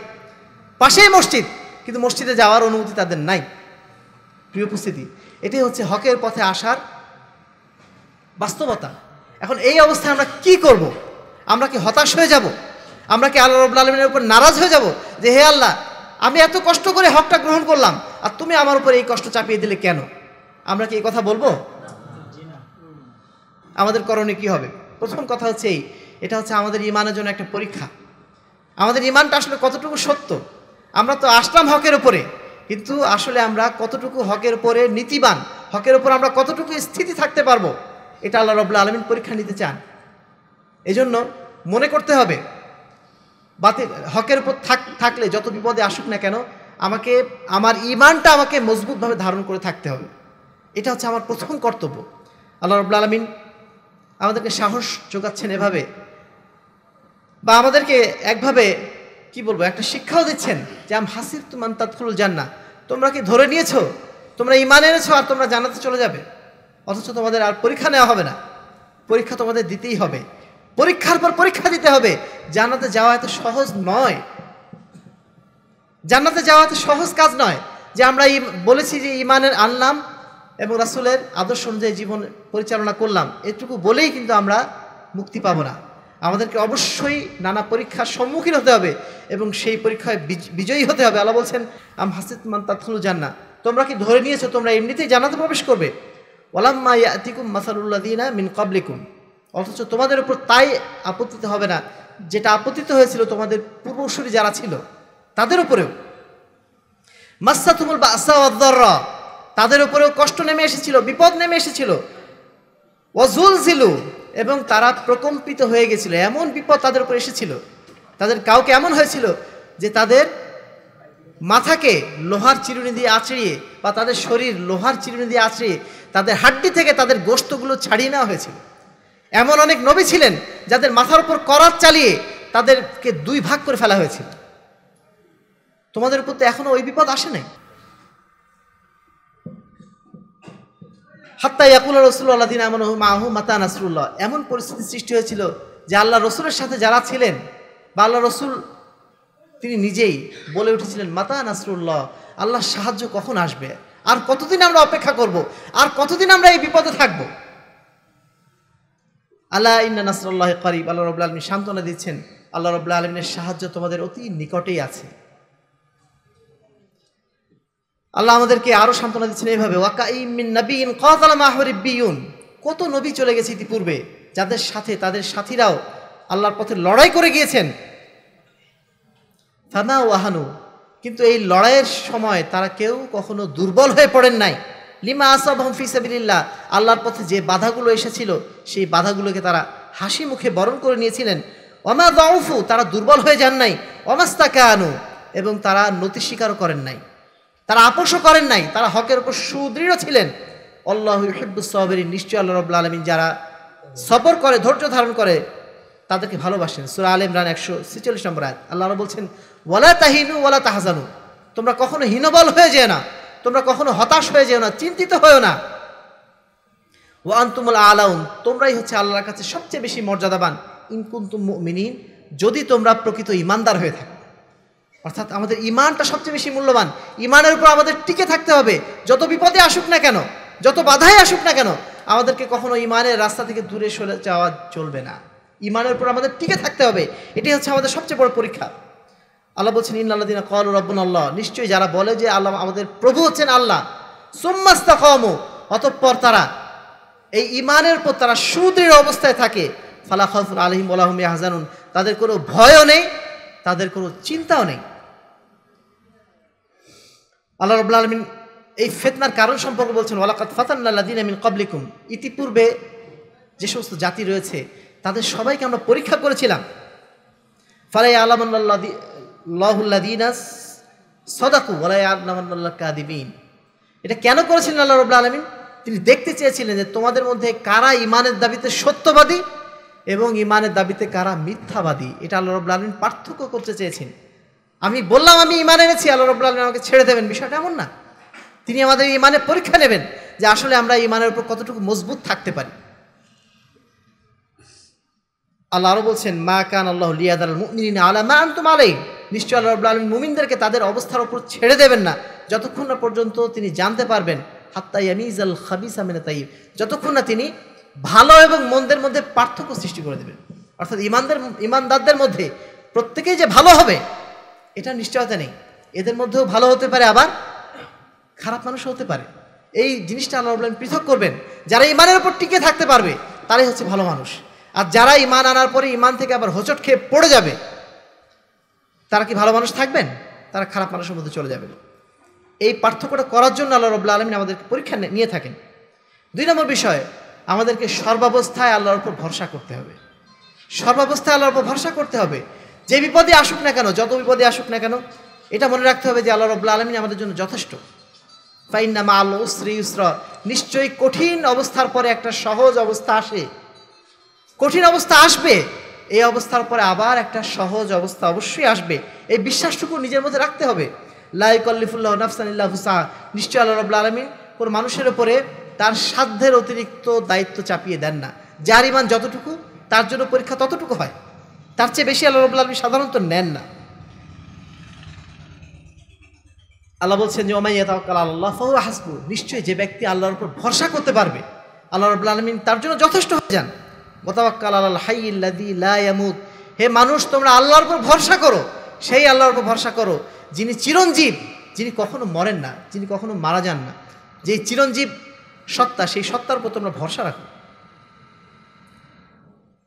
পাশেই মসজিদ, কিন্তু মসজিদে যাওয়ার অনুমতি তাদের নাই। প্রিয় উপস্থিতি, এটাই হচ্ছে হকের পথে আসার বাস্তবতা। এখন এই অবস্থায় আমরা কি করব? আমরা কি হতাশ হয়ে যাব? আমরা কি আল্লাহ রবুল্লা আলমিনের উপর নারাজ হয়ে যাব যে, হে আল্লাহ, আমি এত কষ্ট করে হকটা গ্রহণ করলাম, আর তুমি আমার উপর এই কষ্ট চাপিয়ে দিলে কেন? আমরা কি এই কথা বলব? আমাদের করণে কি হবে? প্রথম কথা হচ্ছে এই, এটা হচ্ছে আমাদের ইমানের জন্য একটা পরীক্ষা। আমাদের ইমানটা আসলে কতটুকু সত্য? আমরা তো আসলাম হকের উপরে, কিন্তু আসলে আমরা কতটুকু হকের উপরে নীতিবান, হকের ওপর আমরা কতটুকু স্থিতি থাকতে পারব, এটা আল্লাহ রবুল্লা আলমিন পরীক্ষা নিতে চান। এজন্য মনে করতে হবে, বাতিল, হকের উপর থাক, থাকলে যত বিপদে আসুক না কেন, আমাকে, আমার ইমানটা আমাকে মজবুতভাবে ধারণ করে থাকতে হবে। এটা হচ্ছে আমার প্রথম কর্তব্য। আল্লাহ রবুল্লা আলমিন আমাদেরকে সাহস যোগাচ্ছেন এভাবে। বা আমাদেরকে একভাবে, কি বলব, একটা শিক্ষাও দিচ্ছেন যে, আম হাসির তুমান তাৎকুল জান্না তোমরা কি ধরে নিয়েছো? তোমরা ইমান এনেছো আর তোমরা জানাতে চলে যাবে? অথচ তোমাদের আর পরীক্ষা নেওয়া হবে না। পরীক্ষা তোমাদের দিতেই হবে। পরীক্ষার পর পরীক্ষা দিতে হবে। জান্নাতে যাওয়া এত সহজ নয়। জান্নাতে যাওয়া এত সহজ কাজ নয় যে, আমরা বলেছি যে, ইমানের আনলাম এবং রাসূলের আদর্শ অনুযায়ী জীবন পরিচালনা করলাম। এটুকু বলেই কিন্তু আমরা মুক্তি পাব না। আমাদেরকে অবশ্যই নানা পরীক্ষার সম্মুখীন হতে হবে এবং সেই পরীক্ষায় বিজ- বিজয়ী হতে হবে। আল্লাহ বলছেন, আম হাসিদ মান তাৎখুল জান্না তোমরা কি ধরে নিয়েছো, তোমরা এমনিতেই জানাতে প্রবেশ করবে? ওলাম্মা ইয়াতিকুম মাসালুল্লাদিনা মিন কাবলিকুম অথচ তোমাদের উপর তাই আপত্তিতে হবে না। যেটা আপত্তিত হয়েছিল তোমাদের পূর্বসূরি যারা ছিল, তাদের উপরেও। মাসা তুমুল বা আসাওয়াদ্দর্রা তাদের উপরেও কষ্ট নেমে এসেছিল, বিপদ নেমে এসেছিল। ওয়াজুল জিলু এবং তারা প্রকম্পিত হয়ে গেছিল। এমন বিপদ তাদের উপর এসেছিল। তাদের কাউকে এমন হয়েছিল যে তাদের মাথাকে লোহার চিরুনি দিয়ে আছড়িয়ে বা তাদের শরীর লোহার চিরুনি দিয়ে আছড়িয়ে তাদের হাড্ডি থেকে তাদের গোস্তগুলো ছাড়িয়ে নেওয়া হয়েছিল। এমন অনেক নবী ছিলেন যাদের মাথার উপর করাত চালিয়ে তাদেরকে দুই ভাগ করে ফেলা হয়েছিল। তোমাদের উপর তো এখনও ওই বিপদ আসে নাই। হাত্তা ইয়াকুল রসুল্লাহ দিন এমন মাহু মাতা নাসরুল্লাহ। এমন পরিস্থিতি সৃষ্টি হয়েছিল যে আল্লাহ রসুলের সাথে যারা ছিলেন বা আল্লাহ রসুল তিনি নিজেই বলে উঠেছিলেন, মাতা নাসরুল্লাহ আল্লাহর সাহায্য কখন আসবে? আর কতদিন আমরা অপেক্ষা করব? আর কতদিন আমরা এই বিপদে থাকব? আল্লাহ ইন্না নাসরুল্লাহ করিব। আল্লাহ রবুল্লা আলমী সান্ত্বনা দিচ্ছেন, আল্লাহ রবুল্লা আলমিনের সাহায্য তোমাদের অতি নিকটেই আছে। আল্লাহ আমাদেরকে আরও সান্ত্বনা দিচ্ছেন এইভাবে ওয়াকাইমিন কত নবী চলে গেছে ইতিপূর্বে, যাদের সাথে, তাদের সাথীরাও আল্লাহর পথে লড়াই করে গিয়েছেন। ফামা ওয়াহানু, কিন্তু এই লড়াইয়ের সময় তারা কেউ কখনো দুর্বল হয়ে পড়েন নাই। লিমা আসাবহম ফিসাবিল্লাহ আল্লাহর পথে যে বাধাগুলো এসেছিল, সেই বাধাগুলোকে তারা হাসি মুখে বরণ করে নিয়েছিলেন। অমা দাউফু, তারা দুর্বল হয়ে যান নাই। অমাস্তাকা আনু এবং তারা নতি স্বীকারও করেন নাই। তারা আপোষও করেন নাই, তারা হকের উপর সুদৃঢ় ছিলেন। আল্লাহ হিব্বুস সাবরিন নিশ্চয় আল্লাহ রব্লা আলমিন যারা সফর করে, ধৈর্য ধারণ করে, তাদেরকে ভালোবাসেন। সুরা আল ইমরান একশো ছেচল্লিশ নম্বর আয়াত। আল্লাহ বলছেন, ওয়ালা তাহিনু ওয়ালা তাহাজানু। তোমরা কখনো হীনবল হয়ে যেও না, তোমরা কখনো হতাশ হয়ে যেও না, চিন্তিত হয়েও না। ও আন্তুমুল আলাউন, তোমরাই হচ্ছে আল্লাহর কাছে সবচেয়ে বেশি মর্যাদাবান। ইনকুন্তুম মিনিন যদি তোমরা প্রকৃত ইমানদার হয়ে থাকো। অর্থাৎ আমাদের ইমানটা সবচেয়ে বেশি মূল্যবান। ইমানের উপর আমাদের টিকে থাকতে হবে। যত বিপদে আসুক না কেন, যত বাধাই আসুক না কেন, আমাদেরকে কখনো ইমানের রাস্তা থেকে দূরে সরে যাওয়া চলবে না। ইমানের উপর আমাদের টিকে থাকতে হবে। এটি হচ্ছে আমাদের সবচেয়ে বড় পরীক্ষা। আল্লাহ বলছেন ইন্নাল্লাদিনা কল রব্বন আল্লাহ। নিশ্চয়ই যারা বলে যে আল্লাহ আমাদের প্রভু হচ্ছেন আল্লাহ সোম্মাস্তা কমু অতঃপর তারা এই ইমানের উপর তারা সুদৃঢ় অবস্থায় থাকে। ফালা খফুল আলহিম আলহম হাজানুন তাদের কোনো ভয়ও নেই তাদের কোনো চিন্তাও নেই। আল্লাহ রবুল্লা আলমিন এই ফেতনার কারণ সম্পর্কে বলছেন ওয়ালাকাত ফাতান্নাল্লা দিন আমিন কবলিকুম ইতিপূর্বে যে সমস্ত জাতি রয়েছে, তাদের সবাইকে আমরা পরীক্ষা করেছিলাম। ফালাই আলামুল্লাহ সদাকু ওলাই আলামান্লাহ কাদিবিন এটা কেন করেছিলেন আল্লাহ রবুল্লা আলমিন? তিনি দেখতে চেয়েছিলেন যে তোমাদের মধ্যে কারা ইমানের দাবিতে সত্যবাদী এবং ইমানের দাবিতে কারা মিথ্যাবাদী? এটা আল্লাহ রবুল্লা আলমিন পার্থক্য করতে চেয়েছেন। আমি বললাম, আমি ইমান এনেছি, আল্লাহ রবুল্লা আলমিন আমাকে ছেড়ে দেবেন। বিষয়টা এমন না। তিনি আমাদের ইমানের পরীক্ষা নেবেন যে আসলে আমরা ইমানের উপর কতটুকু মজবুত থাকতে পারি। আল্লাহ আরও বলছেন, মা কান আল্লাহ লিয়াদ আল মুমিন আলা মা আন্তুম আলাই নিশ্চয় আল্লাহ রবুল্লা আলমিন মুমিনদেরকে তাদের অবস্থার উপর ছেড়ে দেবেন না। যতক্ষণ না পর্যন্ত তিনি জানতে পারবেন, হাত্তা ইয়ামিজ আল খাবিস আমিনা তাইব যতক্ষণ না তিনি ভালো এবং মন্দের মধ্যে পার্থক্য সৃষ্টি করে দেবেন অর্থাৎ ইমানদের, ইমানদারদের মধ্যে প্রত্যেকেই যে ভালো হবে, এটা নিশ্চয়তা নেই। এদের মধ্যেও ভালো হতে পারে আবার খারাপ মানুষ হতে পারে। এই জিনিসটা আল্লাহ রবুল্লাহ পৃথক করবেন। যারা ইমানের উপর টিকে থাকতে পারবে, তারাই হচ্ছে ভালো মানুষ। আর যারা ইমান আনার পরে ইমান থেকে আবার হোঁচট খেয়ে পড়ে যাবে, তারা কি ভালো মানুষ থাকবেন? তারা খারাপ মানুষের মধ্যে চলে যাবেন। এই পার্থক্যটা করার জন্য আল্লাহ রবুল্লা আলমিন আমাদেরকে পরীক্ষা নিয়ে থাকেন। দুই নম্বর বিষয় আমাদেরকে সর্বাবস্থায় আল্লাহর উপর ভরসা করতে হবে। সর্বাবস্থায় আল্লাহর উপর ভরসা করতে হবে। যে বিপদে আসুক না কেন, যত বিপদে আসুক না কেন, এটা মনে রাখতে হবে যে আল্লাহ রবুল্লা আলমিন আমাদের জন্য যথেষ্ট। ফাইনামা আল্লাহ শ্রী উসর নিশ্চয়ই কঠিন অবস্থার পরে একটা সহজ অবস্থা আসে। কঠিন অবস্থা আসবে, এই অবস্থার পরে আবার একটা সহজ অবস্থা অবশ্যই আসবে। এই বিশ্বাসটুকু নিজের মধ্যে রাখতে হবে। লাইকল্লিফুল্লাহ নাফসানিল্লাহ হুসা নিশ্চয় আল্লাহ রবুল্লা আলমিন কোনো মানুষের ওপরে তার সাধ্যের অতিরিক্ত দায়িত্ব চাপিয়ে দেন না। যার ইমান যতটুকু, তার জন্য পরীক্ষা ততটুকু হয়। তার চেয়ে বেশি আল্লাহ রবুল্লা আলমী সাধারণত নেন না। আল্লাহ বলছেন যে, ওমাই তাওয়াক্কাল আল্লাহ ফাহু হাসবু নিশ্চয়ই যে ব্যক্তি আল্লাহর উপর ভরসা করতে পারবে, আল্লাহ রবুল্লা আলমিন তার জন্য যথেষ্ট হয়ে যান। গোতাবাক্কাল আল্লাহ হাইল্লাদি লায়ামুদ হে মানুষ, তোমরা আল্লাহর উপর ভরসা করো। সেই আল্লাহর উপর ভরসা করো, যিনি চিরঞ্জীব, যিনি কখনো মরেন না, যিনি কখনো মারা যান না। যে চিরঞ্জীব সত্তা, সেই সত্তার উপর তোমরা ভরসা রাখো।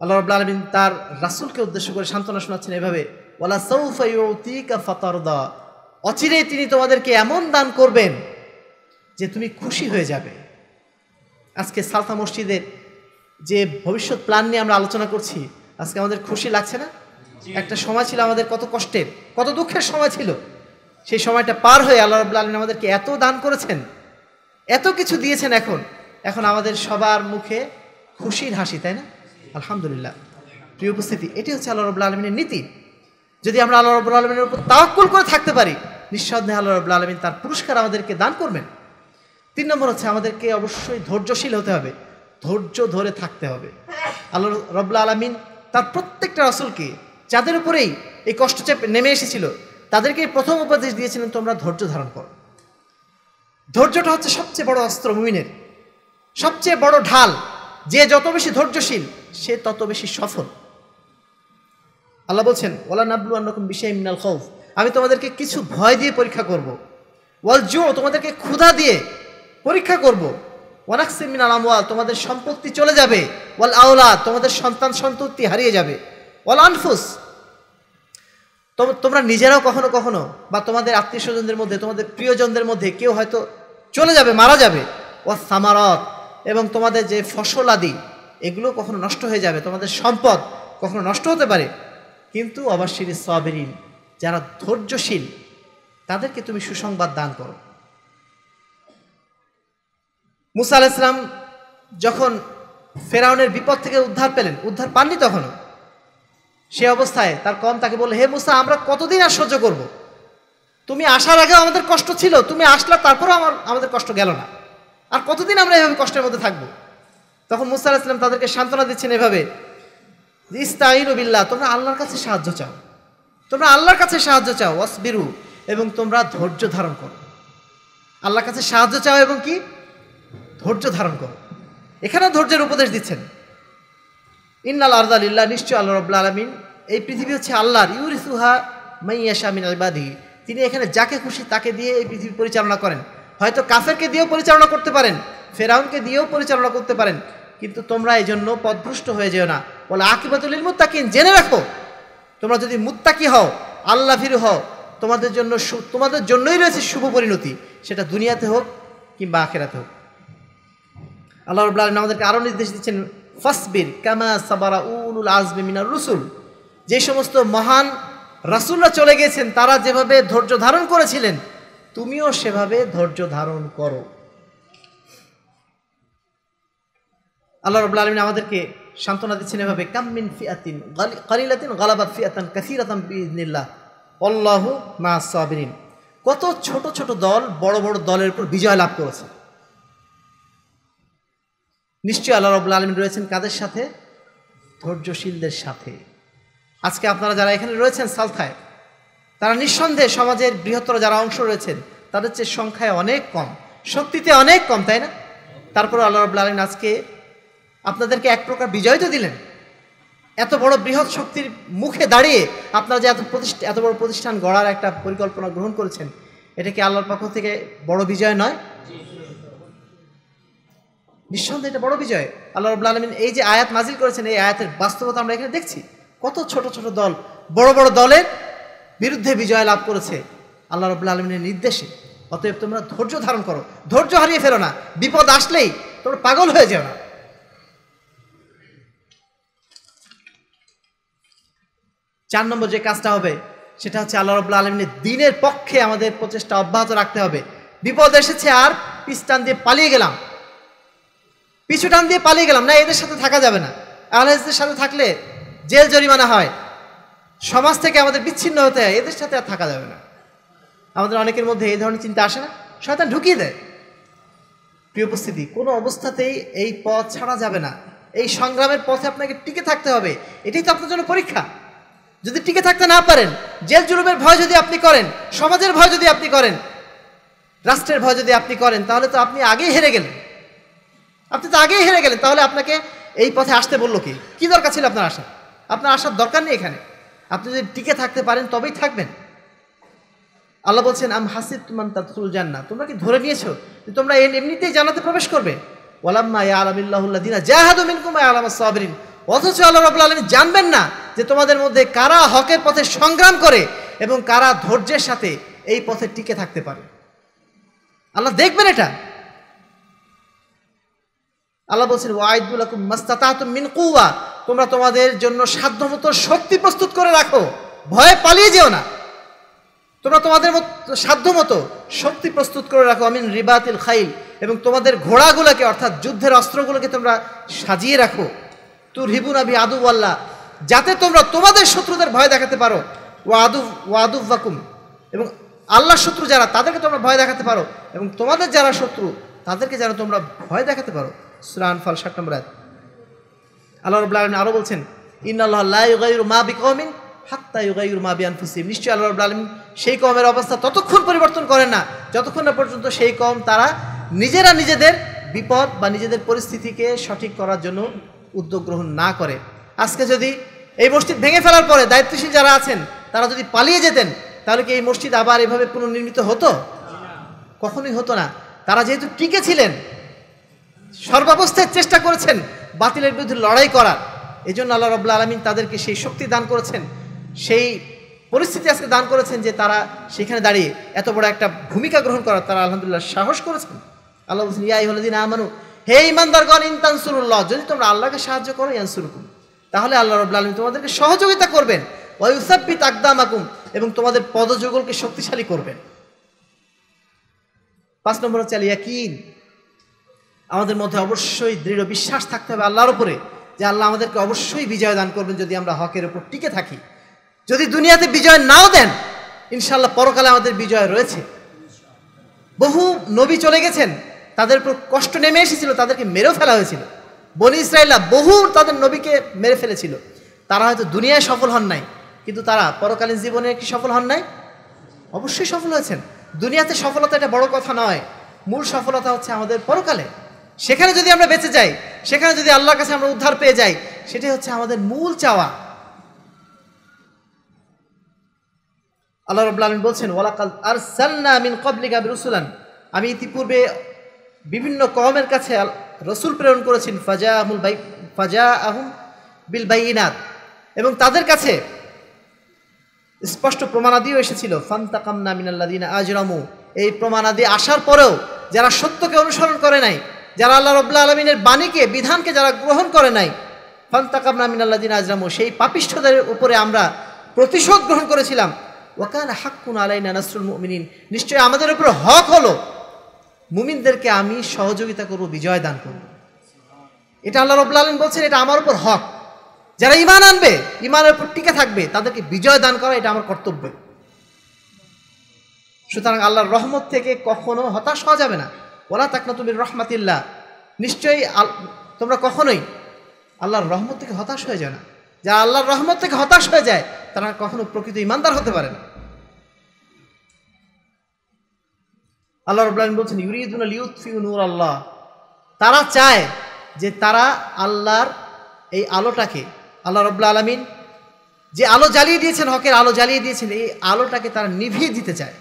আল্লাহ রবুল্লা আলমিন তার রাসুলকে উদ্দেশ্য করে সান্ত্বনা শোনাচ্ছেন এভাবে ওলা সৌফা ফাতার দেওয়া অচিরে তিনি তোমাদেরকে এমন দান করবেন যে তুমি খুশি হয়ে যাবে। আজকে সালতা মসজিদের যে ভবিষ্যৎ প্ল্যান নিয়ে আমরা আলোচনা করছি, আজকে আমাদের খুশি লাগছে না? একটা সময় ছিল আমাদের কত কষ্টের, কত দুঃখের সময় ছিল। সেই সময়টা পার হয়ে আল্লাহ রবুল্লা আলমিন আমাদেরকে এত দান করেছেন এত কিছু দিয়েছেন এখন। এখন আমাদের সবার মুখে খুশির হাসি, তাই না? আলহামদুলিল্লাহ। প্রিয় উপস্থিতি, এটি হচ্ছে আল্লাহ রবুল্লা আলমিনের নীতি। যদি আমরা আল্লাহ রবুল্লা আলমিনের উপর তাওয়াক্কুল করে থাকতে পারি, নিঃসন্দেহে আল্লাহ রবুল্লা আলমিন তার পুরস্কার আমাদেরকে দান করবেন। তিন নম্বর হচ্ছে আমাদেরকে অবশ্যই ধৈর্যশীল হতে হবে। ধৈর্য ধরে থাকতে হবে। আল্লাহ রবুল্লা আলমিন তার প্রত্যেকটা রাসুলকে, যাদের উপরেই এই কষ্ট চেপে নেমে এসেছিল তাদেরকে প্রথম উপদেশ দিয়েছিলেন, তোমরা ধৈর্য ধারণ করো। ধৈর্যটা হচ্ছে সবচেয়ে বড় অস্ত্র মুমিনের। সবচেয়ে বড় ঢাল। যে যত বেশি ধৈর্যশীল, সে তত বেশি সফল। আল্লাহ বলছেন ওলা নাবলু আন্নকুম বিষয় মিনাল খৌফ আমি তোমাদেরকে কিছু ভয় দিয়ে পরীক্ষা করব। ওয়াল জো তোমাদেরকে ক্ষুধা দিয়ে পরীক্ষা করব। ওয়ানাকসিম মিনাল আমওয়াল, তোমাদের সম্পত্তি চলে যাবে। ওয়াল আওলা তোমাদের সন্তান সন্ততি হারিয়ে যাবে। ওয়াল আনফুস তোমরা নিজেরাও কখনো কখনো বা তোমাদের আত্মীয় স্বজনদের মধ্যে, তোমাদের প্রিয়জনদের মধ্যে কেউ হয়তো চলে যাবে, মারা যাবে। ও সামারত। এবং তোমাদের যে ফসল আদি, এগুলো কখনো নষ্ট হয়ে যাবে। তোমাদের সম্পদ কখনো নষ্ট হতে পারে। কিন্তু অবশ্যই সবেরিন, যারা ধৈর্যশীল, তাদেরকে তুমি সুসংবাদ দান করো। মুসা আল ইসলাম যখন ফেরাউনের বিপদ থেকে উদ্ধার পেলেন, উদ্ধার পাননি তখনও, সে অবস্থায় তার কম তাকে বলল, হে মুসা, আমরা কতদিন আর সহ্য করব? তুমি আসার আগেও আমাদের কষ্ট ছিল, তুমি আসলা তারপরেও আমার, আমাদের কষ্ট গেল না। আর কতদিন আমরা এভাবে কষ্টের মধ্যে থাকব? তখন মুসা ইসলাম তাদেরকে সান্ত্বনা দিচ্ছেন এভাবে ইস্তাইন বিল্লাহ, তোমরা আল্লাহর কাছে সাহায্য চাও। তোমরা আল্লাহর কাছে সাহায্য চাও অসবিরু এবং তোমরা ধৈর্য ধারণ করো। আল্লাহর কাছে সাহায্য চাও এবং কি? ধৈর্য ধারণ করো। এখানেও ধৈর্যের উপদেশ দিচ্ছেন। ইন্নাল আরদালিল্লাহ নিশ্চয় আল্লাহ রব্লা আলমিন, এই পৃথিবী হচ্ছে আল্লাহর। ইউরিসুহা মাইয়াশা মিন ইবাদি তিনি এখানে যাকে খুশি তাকে দিয়ে এই পৃথিবী পরিচালনা করেন। হয়তো কাফেরকে দিয়েও পরিচালনা করতে পারেন, ফেরাউনকে দিয়েও পরিচালনা করতে পারেন, কিন্তু তোমরা এই জন্য পদভ্রষ্ট হয়ে যেও না। বলে আকিবাতুল মুত্তাকিন, জেনে রাখো, তোমরা যদি মুত্তাকি হও আল্লাহ ফিরু হও, তোমাদের জন্য তোমাদের জন্যই রয়েছে শুভ পরিণতি, সেটা দুনিয়াতে হোক কিংবা আখেরাতে হোক। আল্লাহ রব্লা আলমিন আমাদেরকে আরও নির্দেশ দিচ্ছেন, ফাসবির কামা সাবারা উল আজমি মিনার রসুল, যে সমস্ত মহান রাসুলরা চলে গেছেন, তারা যেভাবে ধৈর্য ধারণ করেছিলেন, তুমিও সেভাবে ধৈর্য ধারণ করো। আল্লাহ রব্লা আলমিন আমাদেরকে সান্ত্বনা দিচ্ছেন এভাবে কাম্মিন ফিয়াতিন কালিলাতিন গালাবাদ ফিয়াতান কাসিরাতাম বিজনিল্লাহ অল্লাহ মা সাবিরিন। কত ছোট ছোট দল বড় বড় দলের উপর বিজয় লাভ করেছে। নিশ্চয়ই আল্লাহ রবুল্লা আলমিন রয়েছেন কাদের সাথে? ধৈর্যশীলদের সাথে। আজকে আপনারা যারা এখানে রয়েছেন সালথায়, তারা নিঃসন্দেহে সমাজের বৃহত্তর যারা অংশ রয়েছেন, তাদের চেয়ে সংখ্যায় অনেক কম। শক্তিতে অনেক কম, তাই না? তারপর আল্লাহ রবুল্লা আলমিন আজকে আপনাদেরকে এক প্রকার বিজয় তো দিলেন। এত বড় বৃহৎ শক্তির মুখে দাঁড়িয়ে আপনারা যে এত প্রতিষ্ঠা, এত বড় প্রতিষ্ঠান গড়ার একটা পরিকল্পনা গ্রহণ করেছেন, এটা কি আল্লাহর পক্ষ থেকে বড় বিজয় নয়? নিঃসন্দেহে এটা বড় বিজয়। আল্লাহ রবুল্লা আলমিন এই যে আয়াত নাজিল করেছেন, এই আয়াতের বাস্তবতা আমরা এখানে দেখছি। কত ছোট ছোট দল, বড় বড় দলের বিরুদ্ধে বিজয় লাভ করেছে। আল্লাহ রবুল্লা আলমিনের নির্দেশে। অতএব তোমরা ধৈর্য ধারণ করো। ধৈর্য হারিয়ে ফেলো না। বিপদ আসলেই তোমরা পাগল হয়ে যাও না। চার নম্বর যে কাজটা হবে, সেটা হচ্ছে আল্লাহ রবুল্লা আলমিনের দিনের পক্ষে আমাদের প্রচেষ্টা অব্যাহত রাখতে হবে। বিপদ এসেছে আর পিস্টান দিয়ে পালিয়ে গেলাম। পিছু টান দিয়ে পালিয়ে গেলাম না, এদের সাথে থাকা যাবে না। আলহাজদের সাথে থাকলে জেল জরিমানা হয়। সমাজ থেকে আমাদের বিচ্ছিন্ন হতে হয়, এদের সাথে আর থাকা যাবে না। আমাদের অনেকের মধ্যে এই ধরনের চিন্তা আসে না। শয়তান ঢুকিয়ে দেয়। প্রিয় উপস্থিতি, কোনো অবস্থাতেই এই পথ ছাড়া যাবে না। এই সংগ্রামের পথে আপনাকে টিকে থাকতে হবে। এটাই তো আপনার জন্য পরীক্ষা। যদি টিকে থাকতে না পারেন, জেল জুলুমের ভয় যদি আপনি করেন, সমাজের ভয় যদি আপনি করেন, রাষ্ট্রের ভয় যদি আপনি করেন, তাহলে তো আপনি আগেই হেরে গেলেন। আপনি তো আগেই হেরে গেলেন, তাহলে আপনাকে এই পথে আসতে বলল কি? কী দরকার ছিল আপনার আসার? আপনার আসার দরকার নেই এখানে। আপনি যদি টিকে থাকতে পারেন, তবেই থাকবেন। আল্লাহ বলছেন, আম হাসিদ তুমান তাদখুল জান্না তোমরা কি ধরে নিয়েছো তোমরা এমনিতেই জানাতে প্রবেশ করবে? ওয়ালাম্মা ইয়া আলামিল্লাহুল্লাহ দিনা জাহাদু মিনকুম ইয়া আলামাস সাবিরিন। অথচ আল্লাহ রাব্বুল আলামিন জানবেন না যে তোমাদের মধ্যে কারা হকের পথে সংগ্রাম করে এবং কারা ধৈর্যের সাথে এই পথে টিকে থাকতে পারে। আল্লাহ দেখবেন এটা। আল্লাহ বলছেন ওয়াইদুলাকুম মাস্তাতাতুম মিন কুওয়া। তোমরা তোমাদের জন্য সাধ্যমতো শক্তি প্রস্তুত করে রাখো। ভয়ে পালিয়ে যেও না। তোমরা তোমাদের মতো সাধ্যমতো শক্তি প্রস্তুত করে রাখো। আমিন রিবাতিল খাইল। এবং তোমাদের ঘোড়াগুলোকে, অর্থাৎ যুদ্ধের অস্ত্রগুলোকে তোমরা সাজিয়ে রাখো। তুর হিবুন আবি আদু আল্লাহ যাতে তোমরা তোমাদের শত্রুদের ভয় দেখাতে পারো। ও আদু ও আদু ভাকুম এবং আল্লাহ শত্রু যারা, তাদেরকে তোমরা ভয় দেখাতে পারো। এবং তোমাদের যারা শত্রু, তাদেরকে যেন তোমরা ভয় দেখাতে পারো। সুরান ফাল ষাট নম্বর। আল্লাহ রব্লা আলমিন আরও বলছেন ইন আল্লাহ লাইগাইরু মা হাত্তা ইউগাইরু মা বিআনফুসিহিম। নিশ্চয়ই আল্লাহ আলমিন সেই কমের অবস্থা ততক্ষণ পরিবর্তন করেন না। যতক্ষণ না পর্যন্ত সেই কম তারা নিজেরা নিজেদের বিপদ বা নিজেদের পরিস্থিতিকে সঠিক করার জন্য উদ্যোগ গ্রহণ না করে। আজকে যদি এই মসজিদ ভেঙে ফেলার পরে দায়িত্বশীল যারা আছেন, তারা যদি পালিয়ে যেতেন, তাহলে কি এই মসজিদ আবার এভাবে পুনর্নির্মিত হতো? কখনোই হতো না। তারা যেহেতু টিকে ছিলেন, সর্বাবস্থায় চেষ্টা করেছেন বাতিলের বিরুদ্ধে লড়াই করার। এই জন্য আল্লাহ রব্লা আলমিন তাদেরকে সেই শক্তি দান করেছেন। সেই পরিস্থিতি আজকে দান করেছেন যে তারা সেখানে দাঁড়িয়ে এত বড় একটা ভূমিকা গ্রহণ করার তারা আলহামদুলিল্লাহ সাহস করেছেন। আল্লাহ বলছেন ইয়াই হলদিন আমানু, হে ইমানদারগণ ইনতানসুরুল্লাহ যদি তোমরা আল্লাহকে সাহায্য করো, ইয়ানসুরুকুম। তাহলে আল্লাহ রব্লা আলমিন তোমাদেরকে সহযোগিতা করবেন। ওয়ুসাব্বিত আকদামাকুম, এবং তোমাদের পদযুগলকে শক্তিশালী করবেন। পাঁচ নম্বর হচ্ছে আল ইয়াকিন আমাদের মধ্যে অবশ্যই দৃঢ় বিশ্বাস থাকতে হবে আল্লাহর উপরে যে আল্লাহ আমাদেরকে অবশ্যই বিজয় দান করবেন যদি আমরা হকের উপর টিকে থাকি। যদি দুনিয়াতে বিজয় নাও দেন ইনশাল্লাহ পরকালে আমাদের বিজয় রয়েছে। বহু নবী চলে গেছেন, তাদের উপর কষ্ট নেমে এসেছিল, তাদেরকে মেরেও ফেলা হয়েছিল। বনি ইসরায়েলরা বহু তাদের নবীকে মেরে ফেলেছিল। তারা হয়তো দুনিয়ায় সফল হন নাই, কিন্তু তারা পরকালীন জীবনে কি সফল হন নাই? অবশ্যই সফল হয়েছেন। দুনিয়াতে সফলতা এটা বড় কথা নয়। মূল সফলতা হচ্ছে আমাদের পরকালে। সেখানে যদি আমরা বেঁচে যাই, সেখানে যদি আল্লাহর কাছে আমরা উদ্ধার পেয়ে যাই, সেটাই হচ্ছে আমাদের মূল চাওয়া। আল্লাহ রব্লা আলমিন বলছেন ওয়ালাকাল আর সাল্লা মিন কবলিকা রসুলান আমি ইতিপূর্বে বিভিন্ন কমের কাছে রসুল প্রেরণ করেছেন ফাজা আহমুল বাই ফাজা আহম বিল বাইনাত। এবং তাদের কাছে স্পষ্ট প্রমাণাদিও এসেছিল, ফান্তাকামনা মিনাল্লাদিনা আজরামু। এই প্রমাণাদি আসার পরেও যারা সত্যকে অনুসরণ করে নাই যারা আল্লাহ রব্লা আলমিনের বাণীকে, বিধানকে যারা গ্রহণ করে নাই ফান্তাকামনা মিনাল্লাদিন আজরামু, সেই পাপিষ্ঠদের উপরে আমরা প্রতিশোধ গ্রহণ করেছিলাম। ওয়াকান হাক্কুন আলাইনা নাসরুল মুমিনিন, নিশ্চয়ই আমাদের উপর হক হলো, মুমিনদেরকে আমি সহযোগিতা করব, বিজয় দান করব। এটা আল্লাহ রব্লা আলম বলছেন, এটা আমার উপর হক। যারা ইমান আনবে ইমানের উপর টিকে থাকবে, তাদেরকে বিজয় দান করা এটা আমার কর্তব্য। সুতরাং আল্লাহর রহমত থেকে কখনো হতাশ হওয়া যাবে না। ওলা তাকনা তুমি রহমাতিল্লাহ। নিশ্চয়ই তোমরা কখনোই আল্লাহর রহমত থেকে হতাশ হয়ে যায় না। যারা আল্লাহর রহমত থেকে হতাশ হয়ে যায়, তারা কখনো প্রকৃত ইমানদার হতে পারে না। আল্লাহ রব্লাহিন বলছেন, ইউরিদুন লিউৎফিউ নূর আল্লাহ তারা চায় যে তারা আল্লাহর এই আলোটাকে, আল্লাহ রব্লা আলমিন যে আলো জ্বালিয়ে দিয়েছেন, হকের আলো জ্বালিয়ে দিয়েছেন, এই আলোটাকে তারা নিভিয়ে দিতে চায়।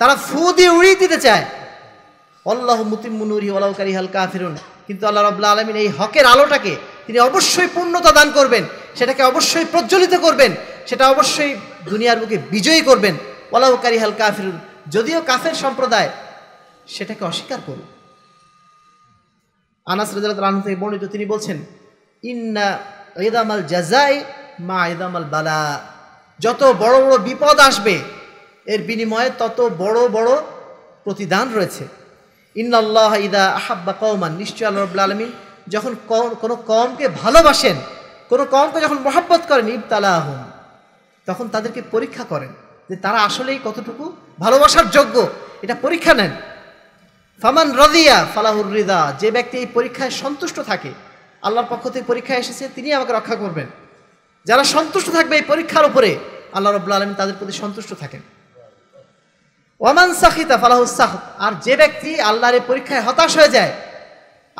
তারা ফু দিয়ে উড়িয়ে দিতে চায়। আল্লাহ মুতিমুনুরি ওলাউকারি হালকা ফিরুন কিন্তু আল্লাহ রব্লা আলমিন এই হকের আলোটাকে তিনি অবশ্যই পূর্ণতা দান করবেন, সেটাকে অবশ্যই প্রজ্বলিত করবেন, সেটা অবশ্যই দুনিয়ার বুকে বিজয়ী করবেন। ওলাউকারি হালকা ফিরুন যদিও কাফের সম্প্রদায় সেটাকে অস্বীকার করুন আনাস আনহু থেকে বর্ণিত তিনি বলছেন, ইন্না ইদামাল জাজাই মা ইদামাল বালা। যত বড় বড় বিপদ আসবে, এর বিনিময়ে তত বড় বড় প্রতিদান রয়েছে। ইন্নাল্লাহ ইদা আহাব্বা কৌমান নিশ্চয় আল্লাহ আলমিন যখন কোনো কমকে ভালোবাসেন, কোনো কমকে যখন মহাব্বত করেন ইবতালা আহম তখন তাদেরকে পরীক্ষা করেন যে তারা আসলেই কতটুকু ভালোবাসার যোগ্য। এটা পরীক্ষা নেন। ফামান রদিয়া ফালাহুর রিদা, যে ব্যক্তি এই পরীক্ষায় সন্তুষ্ট থাকে, আল্লাহর পক্ষ থেকে পরীক্ষা এসেছে, তিনি আমাকে রক্ষা করবেন। যারা সন্তুষ্ট থাকবে এই পরীক্ষার উপরে, আল্লাহ রব্লা আলমী তাদের প্রতি সন্তুষ্ট থাকেন। ওয়ামান সাখিতা ফালাহু সাহ আর যে ব্যক্তি আল্লাহর পরীক্ষায় হতাশ হয়ে যায়,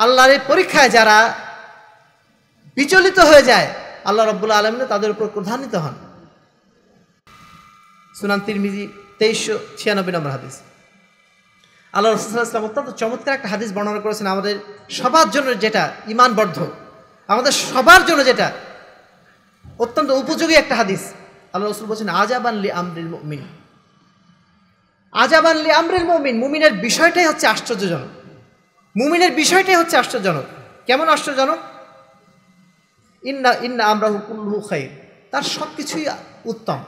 আল্লাহর পরীক্ষায় যারা বিচলিত হয়ে যায়, আল্লাহ রব্বুল্লা আলমিনে তাদের উপর ক্রধান্বিত হন। সুনান তিরমিজি তেইশশো ছিয়ানব্বই নম্বর হাদিস। আল্লাহ রসুল্লাহ ইসলাম অত্যন্ত চমৎকার একটা হাদিস বর্ণনা করেছেন আমাদের সবার জন্য যেটা ইমানবদ্ধ আমাদের সবার জন্য যেটা অত্যন্ত উপযোগী একটা হাদিস। আল্লাহ রসুল বলছেন আজাবান লি আমরিল মুমিন। আজাবান লি আমরিল মুমিন, মুমিনের বিষয়টাই হচ্ছে আশ্চর্যজনক। মুমিনের বিষয়টাই হচ্ছে আশ্চর্যজনক। কেমন আশ্চর্যজনক? ইন্না ইন্না আমরা কুল্লু খাইর। তার সব কিছুই উত্তম।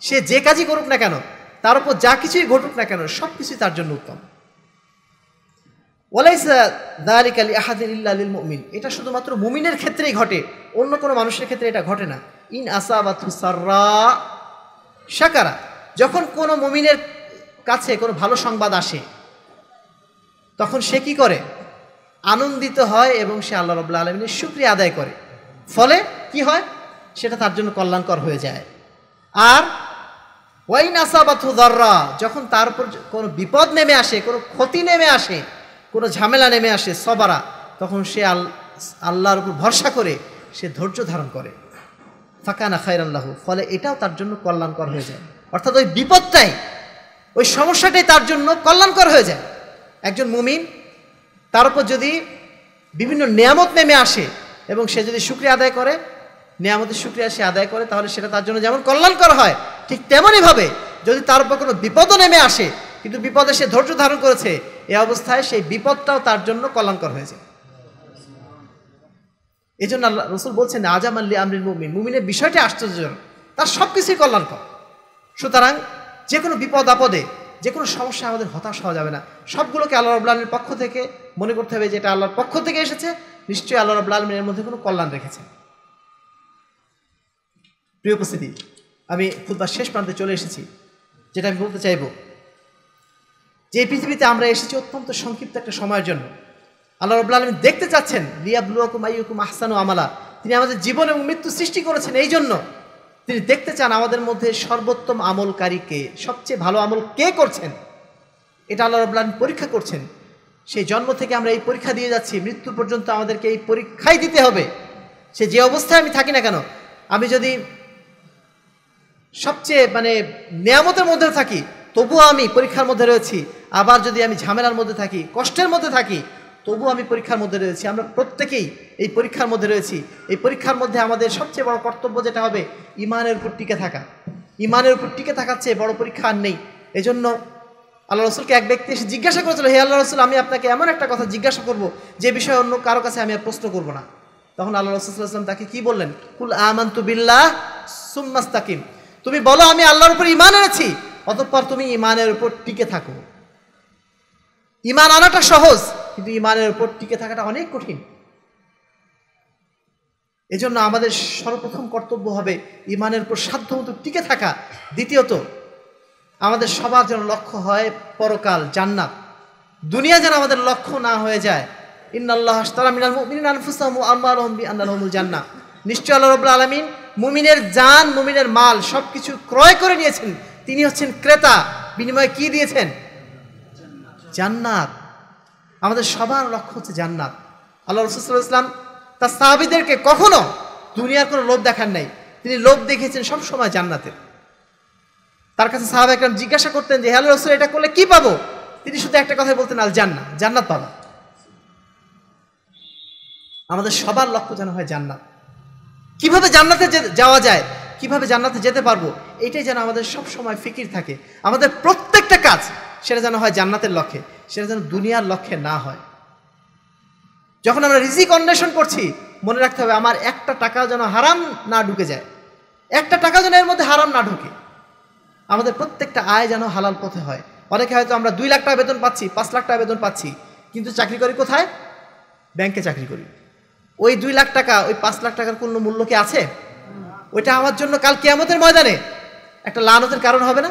সে যে কাজই করুক না কেন, তার উপর যা কিছুই ঘটুক না কেন সব কিছুই তার জন্য উত্তম। ওয়ালাইসা দারিক আলী আহাদিন ইল্লা আলিল মুমিন। এটা শুধুমাত্র মুমিনের ক্ষেত্রেই ঘটে, অন্য কোনো মানুষের ক্ষেত্রে এটা ঘটে না। ইন আসাবাতু সাররা সাকারা যখন কোনো মুমিনের কাছে কোনো ভালো সংবাদ আসে। তখন সে কি করে? আনন্দিত হয় এবং সে আল্লাহ রবুল্লা আলমিনের শুক্রিয়া আদায় করে। ফলে কি হয়? সেটা তার জন্য কল্যাণকর হয়ে যায়। আর ওয়াইন আসাবাথু দর্রা যখন তার উপর কোনো বিপদ নেমে আসে, কোনো ক্ষতি নেমে আসে, কোনো ঝামেলা নেমে আসে সবারা, তখন সে আল, আল্লাহর উপর ভরসা করে সে ধৈর্য ধারণ করে। ফাঁকানা খাইর আল্লাহ ফলে এটাও তার জন্য কল্যাণকর হয়ে যায়। অর্থাৎ ওই বিপদটাই ওই সমস্যাটাই তার জন্য কল্যাণকর হয়ে যায়। একজন মুমিন, তার উপর যদি বিভিন্ন নিয়ামত নেমে আসে এবং সে যদি শুক্রিয়া আদায় করে, নিয়ামতের শুক্রিয়া সে আদায় করে, তাহলে সেটা তার জন্য যেমন কল্যাণকর হয়, ঠিক তেমনইভাবে যদি তার উপর কোনো বিপদও নেমে আসে, কিন্তু বিপদে সে ধৈর্য ধারণ করেছে, এ অবস্থায় সেই বিপদটাও তার জন্য কল্যাণকর হয়েছে এই জন্য আল্লাহ রসুল বলছেন আজাম আল্লি আমরিন মুমিন। মুমিনের বিষয়টি আশ্চর্যজনক। তার সব কিছুই কল্যাণকর। সুতরাং যে কোনো বিপদ আপদে যে কোনো সমস্যা আমাদের হতাশ হওয়া যাবে না। সবগুলোকে আল্লাহ রবুল্লাহের পক্ষ থেকে মনে করতে হবে যে এটা আল্লাহর পক্ষ থেকে এসেছে। নিশ্চয়ই আল্লাহ রব্লা আলমিনের মধ্যে কোনো কল্যাণ রেখেছে। প্রিয় উপস্থিতি, আমি খুদবার শেষ প্রান্তে চলে এসেছি, যেটা আমি বলতে চাইব। যে পৃথিবীতে আমরা এসেছি অত্যন্ত সংক্ষিপ্ত একটা সময়ের জন্য। আল্লাহ রব্লা আলমী দেখতে চাচ্ছেন, লিয়াবলুয়াকুম আইয়ুকুম আহসানু আমালা। তিনি আমাদের জীবন এবং মৃত্যু সৃষ্টি করেছেন এই জন্য। তিনি দেখতে চান আমাদের মধ্যে সর্বোত্তম আমলকারী কে? সবচেয়ে ভালো আমল কে করছেন? এটা আল্লাহ রব্লা পরীক্ষা করছেন। সেই জন্ম থেকে আমরা এই পরীক্ষা দিয়ে যাচ্ছি, মৃত্যু পর্যন্ত আমাদেরকে এই পরীক্ষাই দিতে হবে। সে যে অবস্থায় আমি থাকি না কেন, আমি যদি সবচেয়ে মানে নিয়ামতের মধ্যে থাকি, তবুও আমি পরীক্ষার মধ্যে রয়েছি। আবার যদি আমি ঝামেলার মধ্যে থাকি, কষ্টের মধ্যে থাকি তবুও আমি পরীক্ষার মধ্যে রয়েছি। আমরা প্রত্যেকেই এই পরীক্ষার মধ্যে রয়েছি। এই পরীক্ষার মধ্যে আমাদের সবচেয়ে বড় কর্তব্য যেটা হবে, ইমানের উপর টিকে থাকা। ইমানের উপর টিকে থাকার চেয়ে বড় পরীক্ষা আর নেই। এজন্য আল্লাহ রসুলকে এক ব্যক্তি এসে জিজ্ঞাসা করেছিল, হে আল্লাহ রসুল, আমি আপনাকে এমন একটা কথা জিজ্ঞাসা করব, যে বিষয়ে অন্য কারও কাছে আমি আর প্রশ্ন করব না। তখন আল্লাহ রসুলাম তাকে কি বললেন? কুল আমান্তু বিল্লাহ সুম্মাস্তাকিম। তুমি বলো, আমি আল্লাহর উপর ইমান এনেছি, অতঃপর তুমি ইমানের উপর টিকে থাকো। ইমান আনাটা সহজ কিন্তু ইমানের উপর টিকে থাকাটা অনেক কঠিন। এজন্য আমাদের সর্বপ্রথম কর্তব্য হবে ইমানের উপর সাধ্যমতো টিকে থাকা। দ্বিতীয়ত, আমাদের সবার যেন লক্ষ্য হয় পরকাল জান্নাত। দুনিয়া যেন আমাদের লক্ষ্য না হয়ে যায়। ইন্নাল্লাহ জান্নাহ। নিশ্চয় আল্লাহ রাব্বুল আলামিন মুমিনের জান, মুমিনের মাল সব কিছু ক্রয় করে নিয়েছেন। তিনি হচ্ছেন ক্রেতা। বিনিময়ে কি দিয়েছেন? জান্নাত। আমাদের সবার লক্ষ্য হচ্ছে জান্নাত। আল্লাহ রসুল্লাহ ইসলাম তার সাহাবিদেরকে কখনো দুনিয়ার কোনো লোভ দেখার নাই। তিনি লোভ দেখেছেন সব সময় জান্নাতের। তার কাছে সাহাবা একরাম জিজ্ঞাসা করতেন যে হ্যালো রসুল, এটা করলে কি পাবো? তিনি শুধু একটা কথাই বলতেন আল জান্না জান্নাত পাবা। আমাদের সবার লক্ষ্য যেন হয় জান্নাত। কীভাবে জান্নাতে যাওয়া যায়, কীভাবে জান্নাতে যেতে পারব, এটাই যেন আমাদের সব সময় ফিকির থাকে। আমাদের প্রত্যেকটা কাজ সেটা যেন হয় জান্নাতের লক্ষ্যে, সেটা যেন দুনিয়ার লক্ষ্যে না হয়। যখন আমরা রিজিক অন্বেষণ করছি, মনে রাখতে হবে আমার একটা টাকা যেন হারাম না ঢুকে যায়। একটা টাকা যেন এর মধ্যে হারাম না ঢুকে। আমাদের প্রত্যেকটা আয় যেন হালাল পথে হয়। অনেকে হয়তো আমরা দুই লাখ টাকা বেতন পাচ্ছি, পাঁচ লাখ টাকা বেতন পাচ্ছি, কিন্তু চাকরি করি কোথায়? ব্যাংকে চাকরি করি। ওই দুই লাখ টাকা, ওই পাঁচ লাখ টাকার কোনো মূল্য কি আছে? ওইটা আমার জন্য কাল কেয়ামতের ময়দানে। একটা লানতের কারণ হবে না?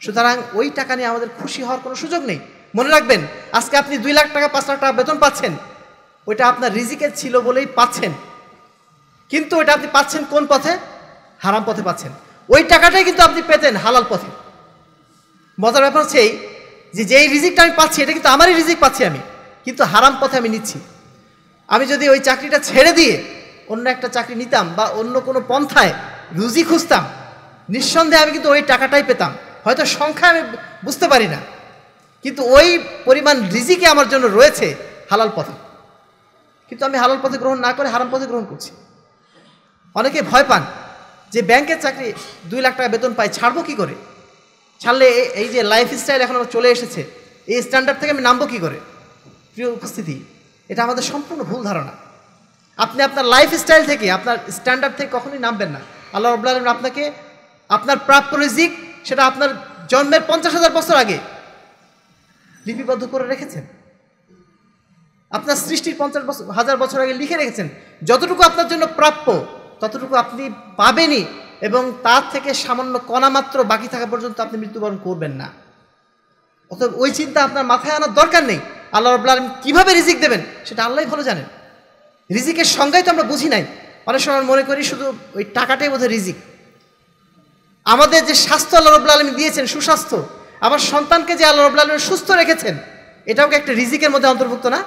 সুতরাং ওই টাকা নিয়ে আমাদের খুশি হওয়ার কোনো সুযোগ নেই। মনে রাখবেন, আজকে আপনি দুই লাখ টাকা, পাঁচ লাখ টাকা বেতন পাচ্ছেন। ওইটা আপনার রিজিকের ছিল বলেই পাচ্ছেন। কিন্তু ওইটা আপনি পাচ্ছেন কোন পথে? হারাম পথে পাচ্ছেন। ওই টাকাটাই কিন্তু আপনি পেতেন হালাল পথে। মজার ব্যাপার হচ্ছে এই যে যেই রিজিকটা আমি পাচ্ছি, এটা কিন্তু আমারই রিজিক পাচ্ছি আমি। কিন্তু হারাম পথে আমি নিচ্ছি। আমি যদি ওই চাকরিটা ছেড়ে দিয়ে অন্য একটা চাকরি নিতাম বা অন্য কোনো পন্থায় রুজি খুঁজতাম, নিঃসন্দেহে আমি কিন্তু ওই টাকাটাই পেতাম। হয়তো সংখ্যা আমি বুঝতে পারি না। কিন্তু ওই পরিমাণ রিজিকে আমার জন্য রয়েছে হালাল পথে। কিন্তু আমি হালাল পথে গ্রহণ না করে হারাম পথে গ্রহণ করছি। অনেকে ভয় পান যে ব্যাংকের চাকরি দুই লাখ টাকা বেতন পাই ছাড়বো কি করে? ছাড়লে এই যে লাইফ স্টাইল এখন আমার চলে এসেছে, এই স্ট্যান্ডার্ড থেকে আমি নামবো কী করে? প্রিয় উপস্থিতি, এটা আমাদের সম্পূর্ণ ভুল ধারণা। আপনি আপনার লাইফ স্টাইল থেকে, আপনার স্ট্যান্ডার্ড থেকে কখনোই নামবেন না। আল্লাহ রব্লা আলমিন আপনাকে, আপনার প্রাপ্য রিজিক সেটা আপনার জন্মের পঞ্চাশ হাজার বছর আগে লিপিবদ্ধ করে রেখেছেন। আপনার সৃষ্টির পঞ্চাশ বছর, হাজার বছর আগে লিখে রেখেছেন। যতটুকু আপনার জন্য প্রাপ্য, ততটুকু আপনি পাবেনই এবং তার থেকে সামান্য কণা মাত্র বাকি থাকা পর্যন্ত আপনি মৃত্যুবরণ করবেন না। অতএব ওই চিন্তা আপনার মাথায় আনার দরকার নেই। আল্লাহ রব্লা আলম কীভাবে রিজিক দেবেন, সেটা আল্লাহই ভালো জানেন। রিজিকের সংজ্ঞাই তো আমরা বুঝি নাই। অনেক সময় মনে করি শুধু ওই টাকাটাই বোধহয় রিজিক। আমাদের যে স্বাস্থ্য আল্লাহ রব্লা আলমী দিয়েছেন সুস্বাস্থ্য আমার সন্তানকে যে আল্লাহ রব্লা আলমী সুস্থ রেখেছেন এটাও কি একটা রিজিকের মধ্যে অন্তর্ভুক্ত না?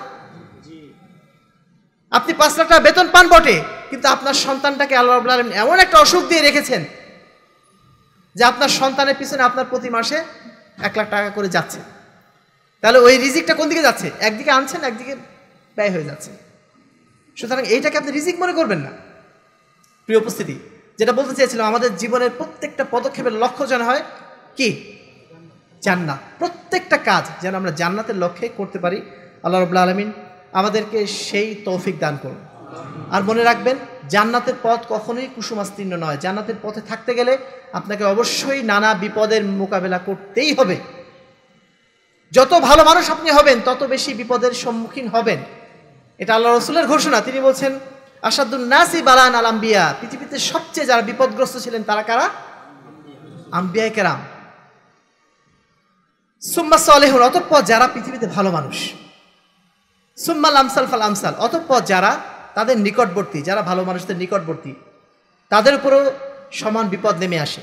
আপনি পাঁচ লাখ টাকা বেতন পান বটে কিন্তু আপনার সন্তানটাকে আল্লাহ রব্লা আলমী এমন একটা অসুখ দিয়ে রেখেছেন যে আপনার সন্তানের পিছনে আপনার প্রতি মাসে এক লাখ টাকা করে যাচ্ছে। তাহলে ওই রিজিকটা কোন দিকে যাচ্ছে? একদিকে আনছেন একদিকে ব্যয় হয়ে যাচ্ছে। সুতরাং এইটাকে আপনি রিজিক মনে করবেন না। প্রিয় উপস্থিতি যেটা বলতে চেয়েছিলাম, আমাদের জীবনের প্রত্যেকটা পদক্ষেপের লক্ষ্য যেন হয় কি? জান্নাত। প্রত্যেকটা কাজ যেন আমরা জান্নাতের লক্ষ্যে করতে পারি। আল্লাহ রবুল্লা আলমিন আমাদেরকে সেই তৌফিক দান করুন। আর মনে রাখবেন, জান্নাতের পথ কখনোই কুসুমাস্তীর্ণ নয়। জান্নাতের পথে থাকতে গেলে আপনাকে অবশ্যই নানা বিপদের মোকাবেলা করতেই হবে। যত ভালো মানুষ আপনি হবেন, তত বেশি বিপদের সম্মুখীন হবেন। এটা আল্লাহ রসুলের ঘোষণা। তিনি বলছেন আসাদুল নাসি বালান আল আম্বিয়া। পৃথিবীতে সবচেয়ে যারা বিপদগ্রস্ত ছিলেন তারা কারা? আম্বিয়ায় কেরাম। সুম্মা সলেহুন, অতঃপর যারা পৃথিবীতে ভালো মানুষ। সুম্মাল আমসাল ফাল আমসাল, অতঃপর যারা তাদের নিকটবর্তী, যারা ভালো মানুষদের নিকটবর্তী, তাদের উপরও সমান বিপদ নেমে আসে।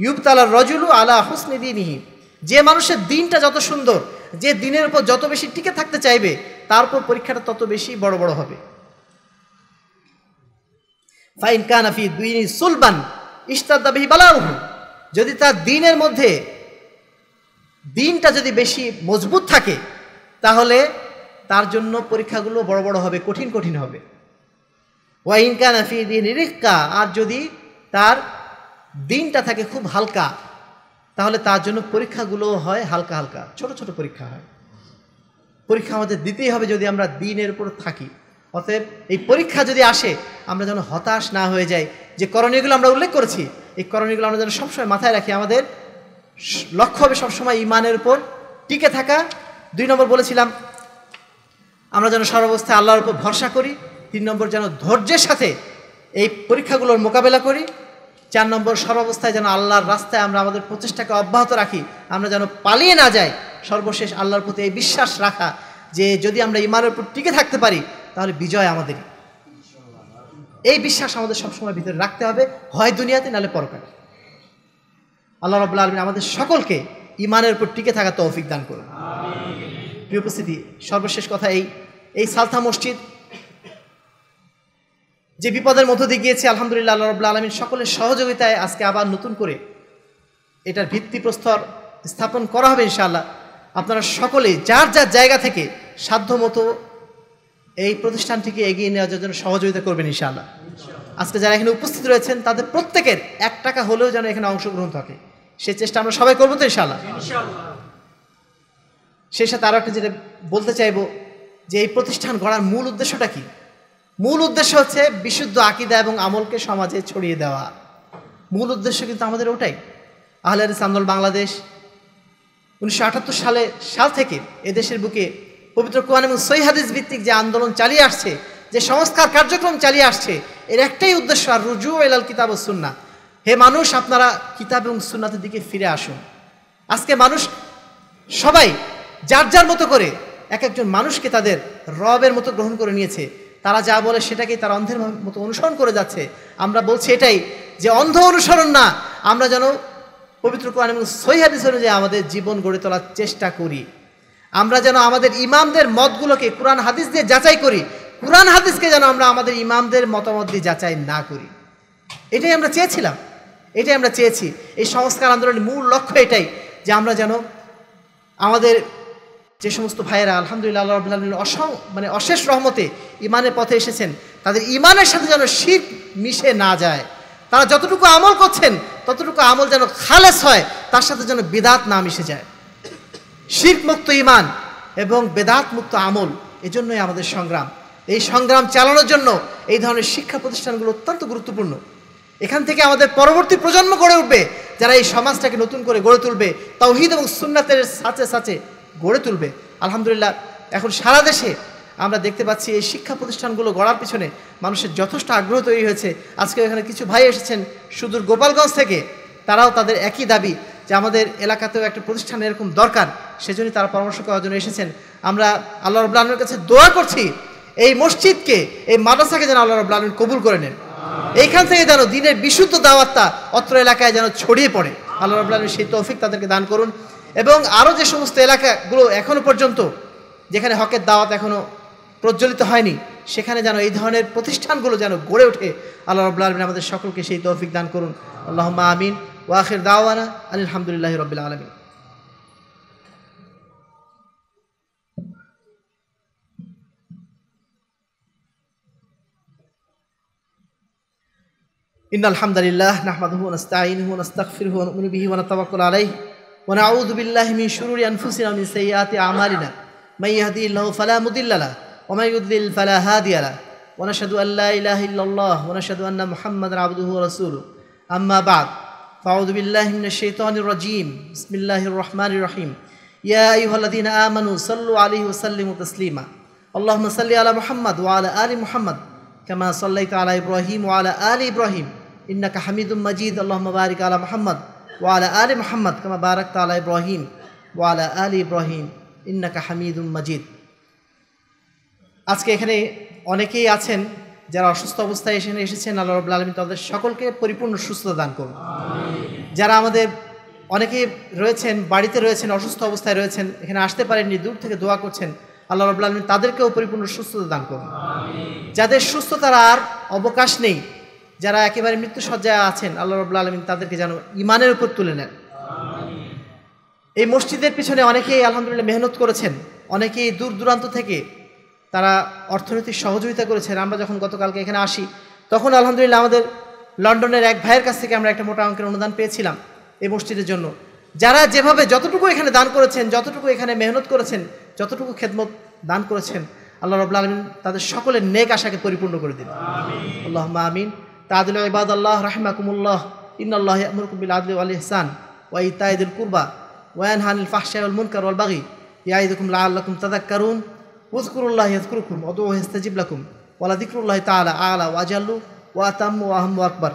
ইউবতালার রজুলু আলা হুসনি দিনহি, যে মানুষের দিনটা যত সুন্দর, যে দিনের উপর যত বেশি টিকে থাকতে চাইবে, তার উপর পরীক্ষাটা তত বেশি বড় বড় হবে। ফাইন কানাফি দুইনি সুলবান ইস্তাদাবিহি বালাউহু। যদি তার দিনের মধ্যে দিনটা যদি বেশি মজবুত থাকে, তাহলে তার জন্য পরীক্ষাগুলো বড় বড় হবে, কঠিন কঠিন হবে। ওয়াইন কানাফি দিন রিক্কা, আর যদি তার দিনটা থাকে খুব হালকা, তাহলে তার জন্য পরীক্ষাগুলো হয় হালকা হালকা, ছোট ছোট পরীক্ষা হয়। পরীক্ষা আমাদের দিতেই হবে যদি আমরা দিনের উপর থাকি। অতএব এই পরীক্ষা যদি আসে, আমরা যেন হতাশ না হয়ে যাই। যে করণীয়গুলো আমরা উল্লেখ করেছি, এই করণীয়গুলো আমরা যেন সবসময় মাথায় রাখি। আমাদের লক্ষ্য হবে সবসময় ইমানের উপর। টিকে থাকা। দুই নম্বর বলেছিলাম, আমরা যেন সর্বাবস্থায় আল্লাহর উপর ভরসা করি। তিন নম্বর যেন ধৈর্যের সাথে এই পরীক্ষাগুলোর মোকাবেলা করি। চার নম্বর সর্বাবস্থায় যেন আল্লাহর রাস্তায় আমরা আমাদের প্রচেষ্টাকে অব্যাহত রাখি। আমরা যেন পালিয়ে না যাই। সর্বশেষ আল্লাহর প্রতি এই বিশ্বাস রাখা যে যদি আমরা ইমানের উপর টিকে থাকতে পারি তাহলে বিজয় আমাদেরই। এই বিশ্বাস আমাদের সবসময় ভিতরে রাখতে হবে। হয় দুনিয়াতে, নাহলে পরকালে। আল্লাহ রবুল্লা আলমিন আমাদের সকলকে ইমানের উপর টিকে থাকা তৌফিক দান করুন। প্রিয় উপস্থিতি, সর্বশেষ কথা এই এই সালথা মসজিদ। যে বিপদের মধ্য দিয়ে গিয়েছে, আলহামদুলিল্লাহ আল্লাহ রবুল্লা আলমিন সকলের সহযোগিতায় আজকে আবার নতুন করে এটার ভিত্তিপ্রস্তর স্থাপন করা হবে ইনশাআল্লাহ। আপনারা সকলে, যার যার জায়গা থেকে সাধ্য মতো এই প্রতিষ্ঠানটিকে এগিয়ে নেওয়ার জন্য সহযোগিতা করবেন ইনশাআল্লাহ। আজকে যারা এখানে উপস্থিত রয়েছেন তাদের প্রত্যেকের এক টাকা হলেও যেন এখানে অংশগ্রহণ থাকে। সে চেষ্টা আমরা সবাই করব তো ইনশাআল্লাহ? সেই সাথে আরও একটা যেটা বলতে চাইব যে এই প্রতিষ্ঠান গড়ার মূল উদ্দেশ্যটা কি? মূল উদ্দেশ্য হচ্ছে বিশুদ্ধ আকিদা এবং আমলকে সমাজে ছড়িয়ে দেওয়া। মূল উদ্দেশ্য কিন্তু আমাদের ওটাই। আহলে আন্দোলন বাংলাদেশ উনিশশো আটাত্তর সালে সাল থেকে এদেশের বুকে পবিত্র কোরআন এবং সই হাদিস ভিত্তিক যে আন্দোলন চালিয়ে আসছে, যে সংস্কার কার্যক্রম চালিয়ে আসছে, এর একটাই উদ্দেশ্য আর রুজু এলাল কিতাব ও সুন্না হে মানুষ, আপনারা কিতাব এবং সুন্নাতের দিকে ফিরে আসুন। আজকে মানুষ সবাই যার যার মতো করে এক একজন মানুষকে তাদের রবের মতো গ্রহণ করে নিয়েছে। তারা যা বলে সেটাকেই তারা অন্ধের মতো অনুসরণ করে যাচ্ছে। আমরা বলছি এটাই যে অন্ধ অনুসরণ না, আমরা যেন পবিত্র কোরআন এবং সহিহাদিস অনুযায়ী আমাদের জীবন গড়ে তোলার চেষ্টা করি। আমরা যেন আমাদের ইমামদের মতগুলোকে কোরআন হাদিস দিয়ে যাচাই করি, কোরআন হাদিসকে যেন আমরা আমাদের ইমামদের মতামত দিয়ে যাচাই না করি। এটাই আমরা চেয়েছিলাম, এটাই আমরা চেয়েছি। এই সংস্কার আন্দোলনের মূল লক্ষ্য এটাই যে আমরা যেন আমাদের যে সমস্ত ভাইয়েরা, আলহামদুলিল্লাহ, আল্লাহ আলামিনের অসং মানে অশেষ রহমতে ইমানের পথে এসেছেন, তাদের ইমানের সাথে যেন শীত মিশে না যায়। তারা যতটুকু আমল করছেন, ততটুকু আমল যেন খালেস হয়, তার সাথে যেন বেদাত না মিশে যায়। শির মুক্ত ইমান এবং বেদাত মুক্ত আমল, এজন্যই আমাদের সংগ্রাম। এই সংগ্রাম চালানোর জন্য এই ধরনের শিক্ষা প্রতিষ্ঠানগুলো অত্যন্ত গুরুত্বপূর্ণ। এখান থেকে আমাদের পরবর্তী প্রজন্ম গড়ে উঠবে, যারা এই সমাজটাকে নতুন করে গড়ে তুলবে, তাওহিদ এবং সুন্নাতের সাথে সাথে গড়ে তুলবে। আলহামদুলিল্লাহ, এখন সারা দেশে আমরা দেখতে পাচ্ছি এই শিক্ষা প্রতিষ্ঠানগুলো গড়ার পিছনে মানুষের যথেষ্ট আগ্রহ তৈরি হয়েছে। আজকে এখানে কিছু ভাই এসেছেন সুদূর গোপালগঞ্জ থেকে, তারাও তাদের একই দাবি যে আমাদের এলাকাতেও একটা প্রতিষ্ঠান এরকম দরকার, সেজন্যই তারা পরামর্শ করার জন্য এসেছেন। আমরা আল্লাহ রবুল্লা আলমের কাছে দোয়া করছি, এই মসজিদকে, এই মাদ্রাসাকে যেন আল্লাহ রবুল্লা আলম কবুল করে নেন। এইখান থেকে যেন দিনের বিশুদ্ধ দাওয়াতটা অত্র এলাকায় যেন ছড়িয়ে পড়ে। আল্লাহ রবুল্লা আলম সেই তৌফিক তাদেরকে দান করুন। এবং আরও যে সমস্ত এলাকাগুলো এখনও পর্যন্ত, যেখানে হকের দাওয়াত এখনও প্রজ্বলিত হয়নি, সেখানে যেন এই ধরনের প্রতিষ্ঠানগুলো যেন গড়ে ওঠে, আল্লাহ রবুল্লা আলমিন আমাদের সকলকে সেই তৌফিক দান করুন। আল্লাহ আমিন। وآخر دعوانا أن الحمد لله رب العالمين. إن الحمد لله نحمده ونستعينه ونستغفره ونؤمن به ونتوكل عليه ونعوذ بالله من شرور أنفسنا ومن سيئات أعمالنا. من يهدي الله فلا مضل له ومن يضلل فلا هادي له. ونشهد أن لا إله إلا الله ونشهد أن محمدا عبده ورسوله. أما بعد فأعوذ بالله من الشيطان الرجيم بسم الله الرحمن الرحيم ইয়া আইয়ুহাল্লাযীনা আমানু সাল্লু আলাইহি ওয়া সাল্লিমু তাসলিমা আল্লাহুম্মা সাল্লি আলা মুহাম্মাদ ওয়া আলা আলি মুহাম্মাদ কামা সাল্লাইতা আলা ইব্রাহিম ওয়া আলা আলি ইব্রাহিম ইন্নাকা হামিদুম মাজিদ আল্লাহুম্মা বারিক আলা মুহাম্মাদ ওয়া আলা আলি মুহাম্মাদ কামা বারাকতা আলা ইব্রাহিম ওয়া আলা আলি ইব্রাহিম ইন্নাকা হামিদুম মাজিদ আজকে এখানে অনেকেই আছেন যারা অসুস্থ অবস্থায় এসে এসেছেন, আল্লাহ রবুল্লা আলমী তাদের সকলকে পরিপূর্ণ সুস্থতা দান করুন। যারা আমাদের অনেকে রয়েছেন, বাড়িতে রয়েছেন, অসুস্থ অবস্থায় রয়েছেন, এখানে আসতে পারেননি, দূর থেকে দোয়া করছেন, আল্লাহ রবুল্লা আলমী তাদেরকেও পরিপূর্ণ সুস্থতা দান করুন। যাদের সুস্থতার আর অবকাশ নেই, যারা একেবারে মৃত্যু সজ্জায় আছেন, আল্লাহ রবুল্লা আলমিন তাদেরকে যেন ইমানের উপর তুলে নেন। এই মসজিদের পিছনে অনেকেই আলহামদুলিল্লাহ মেহনত করেছেন, অনেকেই দূর দূরান্ত থেকে তারা অর্থনৈতিক সহযোগিতা করেছেন। আমরা যখন গতকালকে এখানে আসি তখন আলহামদুলিল্লাহ আমাদের লন্ডনের এক ভাইয়ের কাছ থেকে আমরা একটা মোটা অঙ্কের অনুদান পেয়েছিলাম এই মসজিদের জন্য। যারা যেভাবে যতটুকু এখানে দান করেছেন যতটুকু এখানে মেহনত করেছেন যতটুকু খেদমত দান করেছেন আল্লাহ রবুল্লা আলমিন তাদের সকলের নেক আশাকে পরিপূর্ণ করে দিন। আল্লাহ আমিন। তাদিল ইবাদ আল্লাহ রাহমাকুমুল্লাহ। ইন্নআল্লাহ আমরকুবিল আদল আল ইহসান ওয়াই তাইদুল কুরবা ওয়ান হানিল ফাহশাউল মুনকার ওয়াল বাগি ইয়াইদুকুম লা আল্লাকুম তাদাক্কারুন واذكروا الله يذكركم وادعوه يستجب لكم. ولذكر الله تعالى أعلى وأجل وأتم وأهم وأكبر.